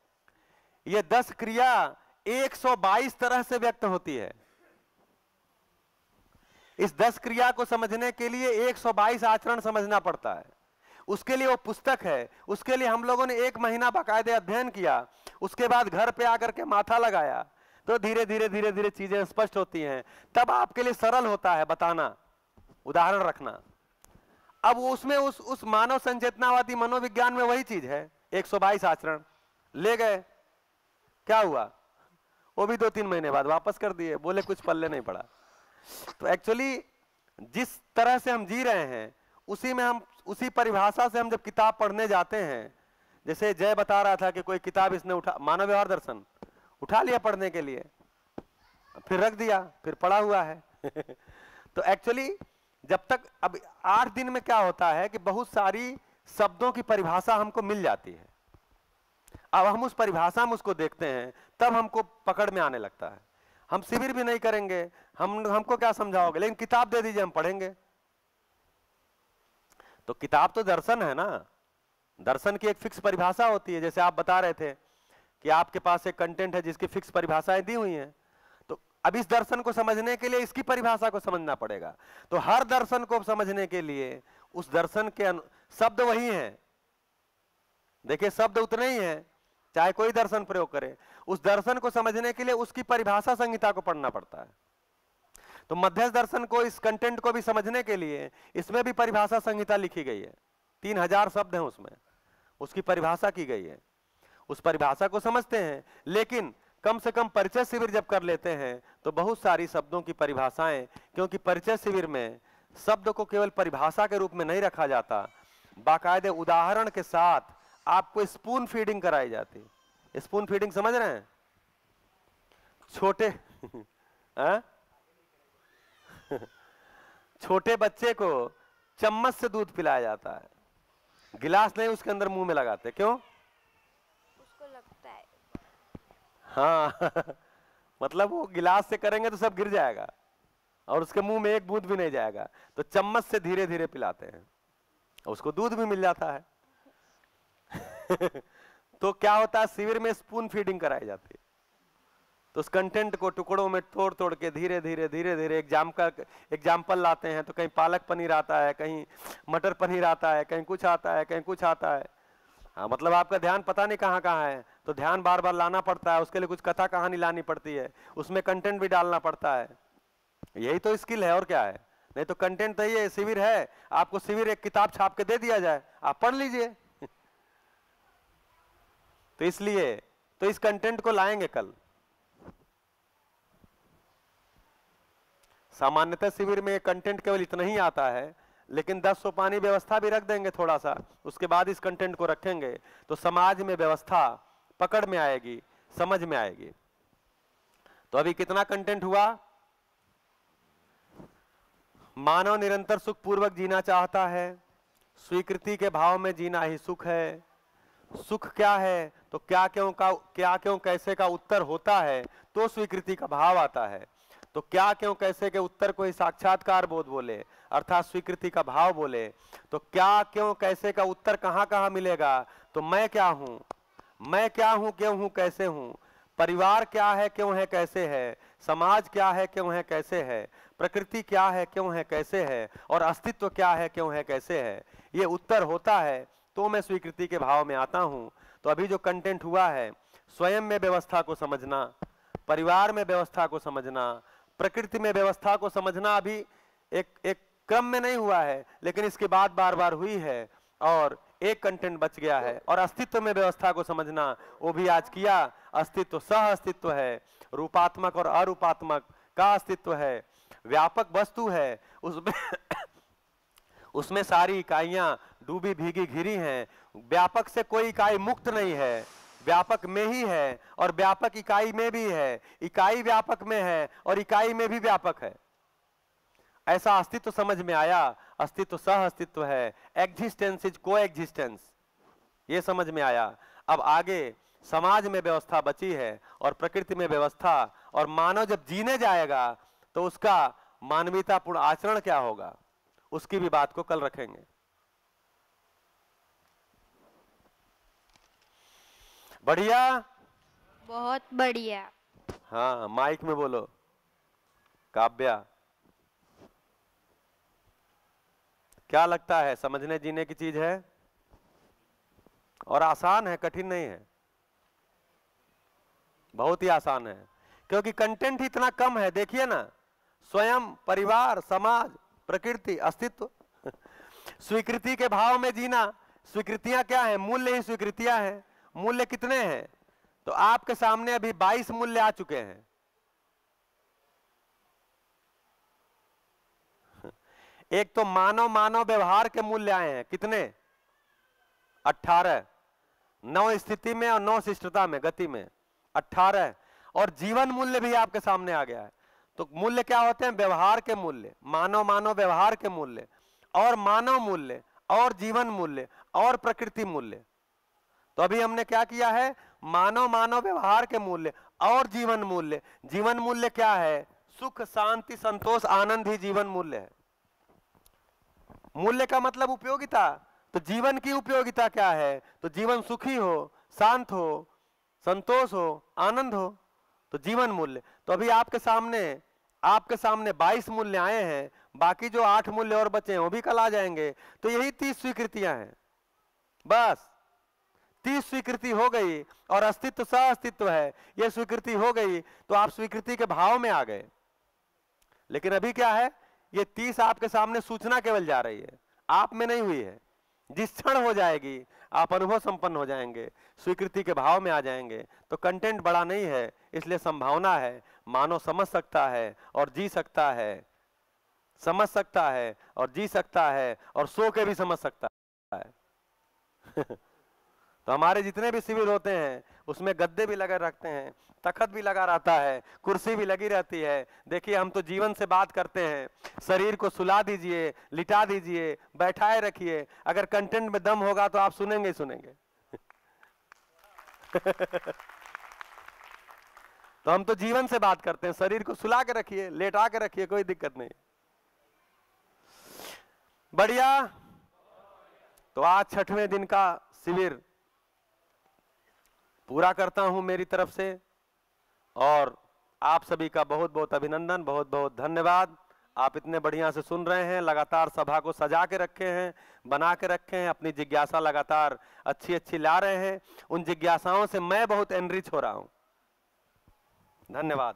ये दस क्रिया 122 तरह से व्यक्त होती है। इस दस क्रिया को समझने के लिए 122 आचरण समझना पड़ता है। उसके लिए वो पुस्तक है। उसके लिए हम लोगों ने एक महीना बाकायदे अध्ययन किया। उसके बाद घर पे आकर के माथा लगाया। तो धीरे धीरे धीरे धीरे चीज़ें स्पष्ट होती हैं। तब आपके लिए सरल होता है बताना। उदाहरण रखना। अब उसमें उस उस मानव संचेतनावादी मनोविज्ञान में वही चीज़ है। 122 आचरण। ले गए। क्या हुआ? वो भी दो तीन महीने बाद वापस कर दिए, बोले कुछ पल्ले नहीं पड़ा। तो एक्चुअली जिस तरह से हम जी रहे हैं, उसी में हम, उसी परिभाषा से हम जब किताब पढ़ने जाते हैं, जैसे जय बता रहा था कि कोई किताब इसने उठा, मानव व्यवहार दर्शन, उठा लिया पढ़ने के लिए, फिर रख दिया, फिर पढ़ा हुआ है। <laughs> तो एक्चुअली जब तक, अब आठ दिन में क्या होता है कि बहुत सारी शब्दों की परिभाषा हमको मिल जाती है। अब हम उस परिभाषा में उसको देखते हैं तब हमको पकड़ में आने लगता है। हम शिविर भी नहीं करेंगे, हम, हमको क्या समझाओगे? लेकिन किताब दे दीजिए, हम पढ़ेंगे। तो किताब तो दर्शन है ना? दर्शन की एक फिक्स परिभाषा होती है, जैसे आप बता रहे थे कि आपके पास एक कंटेंट है जिसकी फिक्स परिभाषाएँ दी हुई हैं। तो अब इस दर्शन को समझने के लिए इसकी परिभाषा को समझना पड़ेगा। तो हर दर्शन को समझने के लिए उस दर्शन के शब्द वही हैं। देखिए, शब्द उतने ही हैं। चाहे कोई दर्शन प्रयोग करे, उस दर्शन को समझने के लिए उसकी परिभाषा संहिता को पढ़ना पड़ता है। तो मध्यस्थ दर्शन को, इस कंटेंट को भी समझने के लिए इसमें भी परिभाषा संहिता लिखी गई है। तीन हज़ार शब्द हैं उसमें। उसकी परिभाषा की गई है। उस परिभाषा को समझते हैं, लेकिन कम से कम परिचय शिविर जब कर लेते हैं तो बहुत सारी शब्दों की परिभाषाएँ, क्योंकि परिचय शिविर में शब्द को केवल परिभाषा के रूप में नहीं रखा जाता, बाकायदे उदाहरण के साथ आपको स्पून फीडिंग कराई जाती स्पून फीडिंग समझ रहे हैं? छोटे <laughs> हाँ? <laughs> छोटे बच्चे को चम्मच से दूध पिलाया जाता है। गिलास नहीं उसके अंदर मुँह में लगाते क्यों? उसको लगता है। हाँ <laughs> मतलब वो गिलास से करेंगे तो सब गिर जाएगा। और उसके मुँह में एक बूंद भी नहीं जाएगा। तो चम्मच से धीरे धीरे पिलाते हैं। उसको दूध भी मिल जाता है। <laughs> तो क्या होता है, शिविर में स्पून फीडिंग कराई जाती है। तो उस कंटेंट को टुकड़ों में तोड़ तोड़ के धीरे धीरे धीरे धीरे एग्ज़ाम का एग्ज़ाम्पल लाते हैं तो कहीं पालक पनीर आता है, कहीं मटर पनीर आता है, कहीं कुछ आता है, कहीं कुछ आता है। हाँ मतलब आपका ध्यान पता नहीं कहाँ कहाँ है तो ध्यान बार बार लाना पड़ता है, उसके लिए कुछ कथा कहानी लानी पड़ती है, उसमें कंटेंट भी डालना पड़ता है। यही तो स्किल है और क्या है? नहीं तो कंटेंट तो ये शिविर है, आपको शिविर एक किताब छाप के दे दिया जाए, आप पढ़ लीजिए। तो इसलिए तो इस कंटेंट को लाएँगे कल। सामान्यतः शिविर में कंटेंट केवल इतना ही आता है, लेकिन दस सौ पानी व्यवस्था भी रख देंगे थोड़ा सा उसके बाद इस कंटेंट को रखेंगे तो समाज में व्यवस्था पकड़ में आएगी, समझ में आएगी। तो अभी कितना कंटेंट हुआ? मानव निरंतर सुख पूर्वक जीना चाहता है, स्वीकृति के भाव में जीना ही सुख है। सुख क्या है तो क्या क्यों का, क्या क्यों कैसे का उत्तर होता है तो स्वीकृति का भाव आता है। तो क्या क्यों कैसे के उत्तर को ही साक्षात्कार बोध बोले, अर्थात स्वीकृति का भाव बोले तो क्या क्यों कैसे का उत्तर कहाँ कहाँ मिलेगा तो मैं क्या हूँ, मैं क्या हूँ, क्यों हूँ, कैसे हूँ, परिवार क्या है, क्यों है, कैसे है, समाज क्या है, क्यों है, कैसे है, प्रकृति क्या है, क्यों है, कैसे है, और अस्तित्व क्या है, क्यों है, कैसे है, ये उत्तर होता है। तो मैं स्वीकृति के भाव में आता हूँ। तो अभी जो कंटेंट हुआ है, स्वयं में व्यवस्था को समझना, परिवार में व्यवस्था को समझना, प्रकृति में व्यवस्था को समझना अभी एक एक क्रम में नहीं हुआ है, लेकिन इसके बाद बार बार हुई है और एक कंटेंट बच गया है। और अस्तित्व में व्यवस्था को समझना, वो भी आज किया, अस्तित्व सह अस्तित्व है, रूपात्मक और अरूपात्मक का अस्तित्व है। व्यापक वस्तु है, उसमें उसमें सारी इकाइयाँ डूबी भीगी घिरी हैं। व्यापक से कोई इकाई मुक्त नहीं है। व्यापक में ही है और व्यापक इकाई में भी है। इकाई व्यापक में है और इकाई में भी व्यापक है। ऐसा अस्तित्व समझ में आया। अस्तित्व सह अस्तित्व है। एग्जिस्टेंस इज़ को एग्जिस्टेंस ये समझ में आया। अब आगे समाज में व्यवस्था बची है और प्रकृति में व्यवस्था और मानव जब जीने जाएगा तो उसका मानवीयतापूर्ण आचरण क्या होगा? उसकी भी बात को कल रखेंगे। बढ़िया? बहुत बढ़िया। हाँ माइक में बोलो। काव्या। क्या लगता है समझने जीने की चीज़ है? और आसान है कठिन नहीं है? बहुत ही आसान है। क्योंकि कंटेंट इतना कम है देखिए ना। स्वयं परिवार समाज प्रकृति, अस्तित्व। स्वीकृति के भाव में जीना, स्वीकृतियाँ क्या है? मूल्य ही स्वीकृतियाँ हैं। मूल्य कितने हैं? तो आपके सामने अभी 22 मूल्य आ चुके हैं। एक तो मानव मानव व्यवहार के मूल्य आए हैं। कितने? 18 नौ स्थिति में और नौ शिष्टता में, गति में। 18 और जीवन मूल्य भी आपके सामने आ गया है। तो मूल्य क्या होते हैं? व्यवहार के मूल्य, मानव मानव व्यवहार के मूल्य, और मानव मूल्य, और जीवन मूल्य, और प्रकृति मूल्य। तो अभी हमने क्या किया है? मानव मानव व्यवहार के मूल्य, और जीवन मूल्य। जीवन मूल्य क्या है? सुख, शांति, संतोष, आनंद ही जीवन मूल्य है। मूल्य का मतलब उपयोगिता। तो जीवन की उपयोगिता क्या है? तो जीवन सुखी हो, शांत हो, संतोष हो, आनंद हो तो जीवन मूल्य। तो अभी आपके सामने आपके सामने 22 मूल्य आए हैं, बाकी जो आठ मूल्य और बचे हैं, वो भी कल आ जाएँगे। तो यही तीस स्वीकृतियाँ हैं। बस, तीस स्वीकृति हो गई और अस्तित्व सह अस्तित्व है। यह स्वीकृति हो गई तो आप स्वीकृति के भाव में आ गए। लेकिन अभी क्या है? ये तीस आपके सामने सूचना केवल जा रही है। आप में नहीं हुई है। जिस क्षण हो जाएगी, आप अनुभव संपन्न हो जाएँगे, स्वीकृति के भाव में आ जाएँगे। तो कंटेंट बड़ा नहीं है, इसलिए संभावना है मानव समझ सकता है और जी सकता है। समझ सकता है और जी सकता है और सो के भी समझ सकता है। <laughs> तो हमारे जितने भी शिविर होते हैं, उसमें गद्दे भी लगे रखते हैं, तखत भी लगा रहता है, कुर्सी भी लगी रहती है। देखिए, हम तो जीवन से बात करते हैं। शरीर को सुला दीजिए, लिटा दीजिए, बैठाए रखिए। अगर कंटेंट में दम होगा तो आप सुनेंगे सुनेंगे। <laughs> तो हम तो जीवन से बात करते हैं, शरीर को सुला के रखिए, लेटा के रखिए, कोई दिक्कत नहीं। बढ़िया। तो आज छठवें दिन का शिविर पूरा करता हूँ मेरी तरफ़ से, और आप सभी का बहुत बहुत अभिनंदन बहुत बहुत धन्यवाद। आप इतने बढ़िया से सुन रहे हैं, लगातार सभा को सजा के रखे हैं, बना के रखे हैं, अपनी जिज्ञासा लगातार अच्छी अच्छी ला रहे हैं। उन जिज्ञासाओं से मैं बहुत एनरिच हो रहा हूँ। धन्यवाद।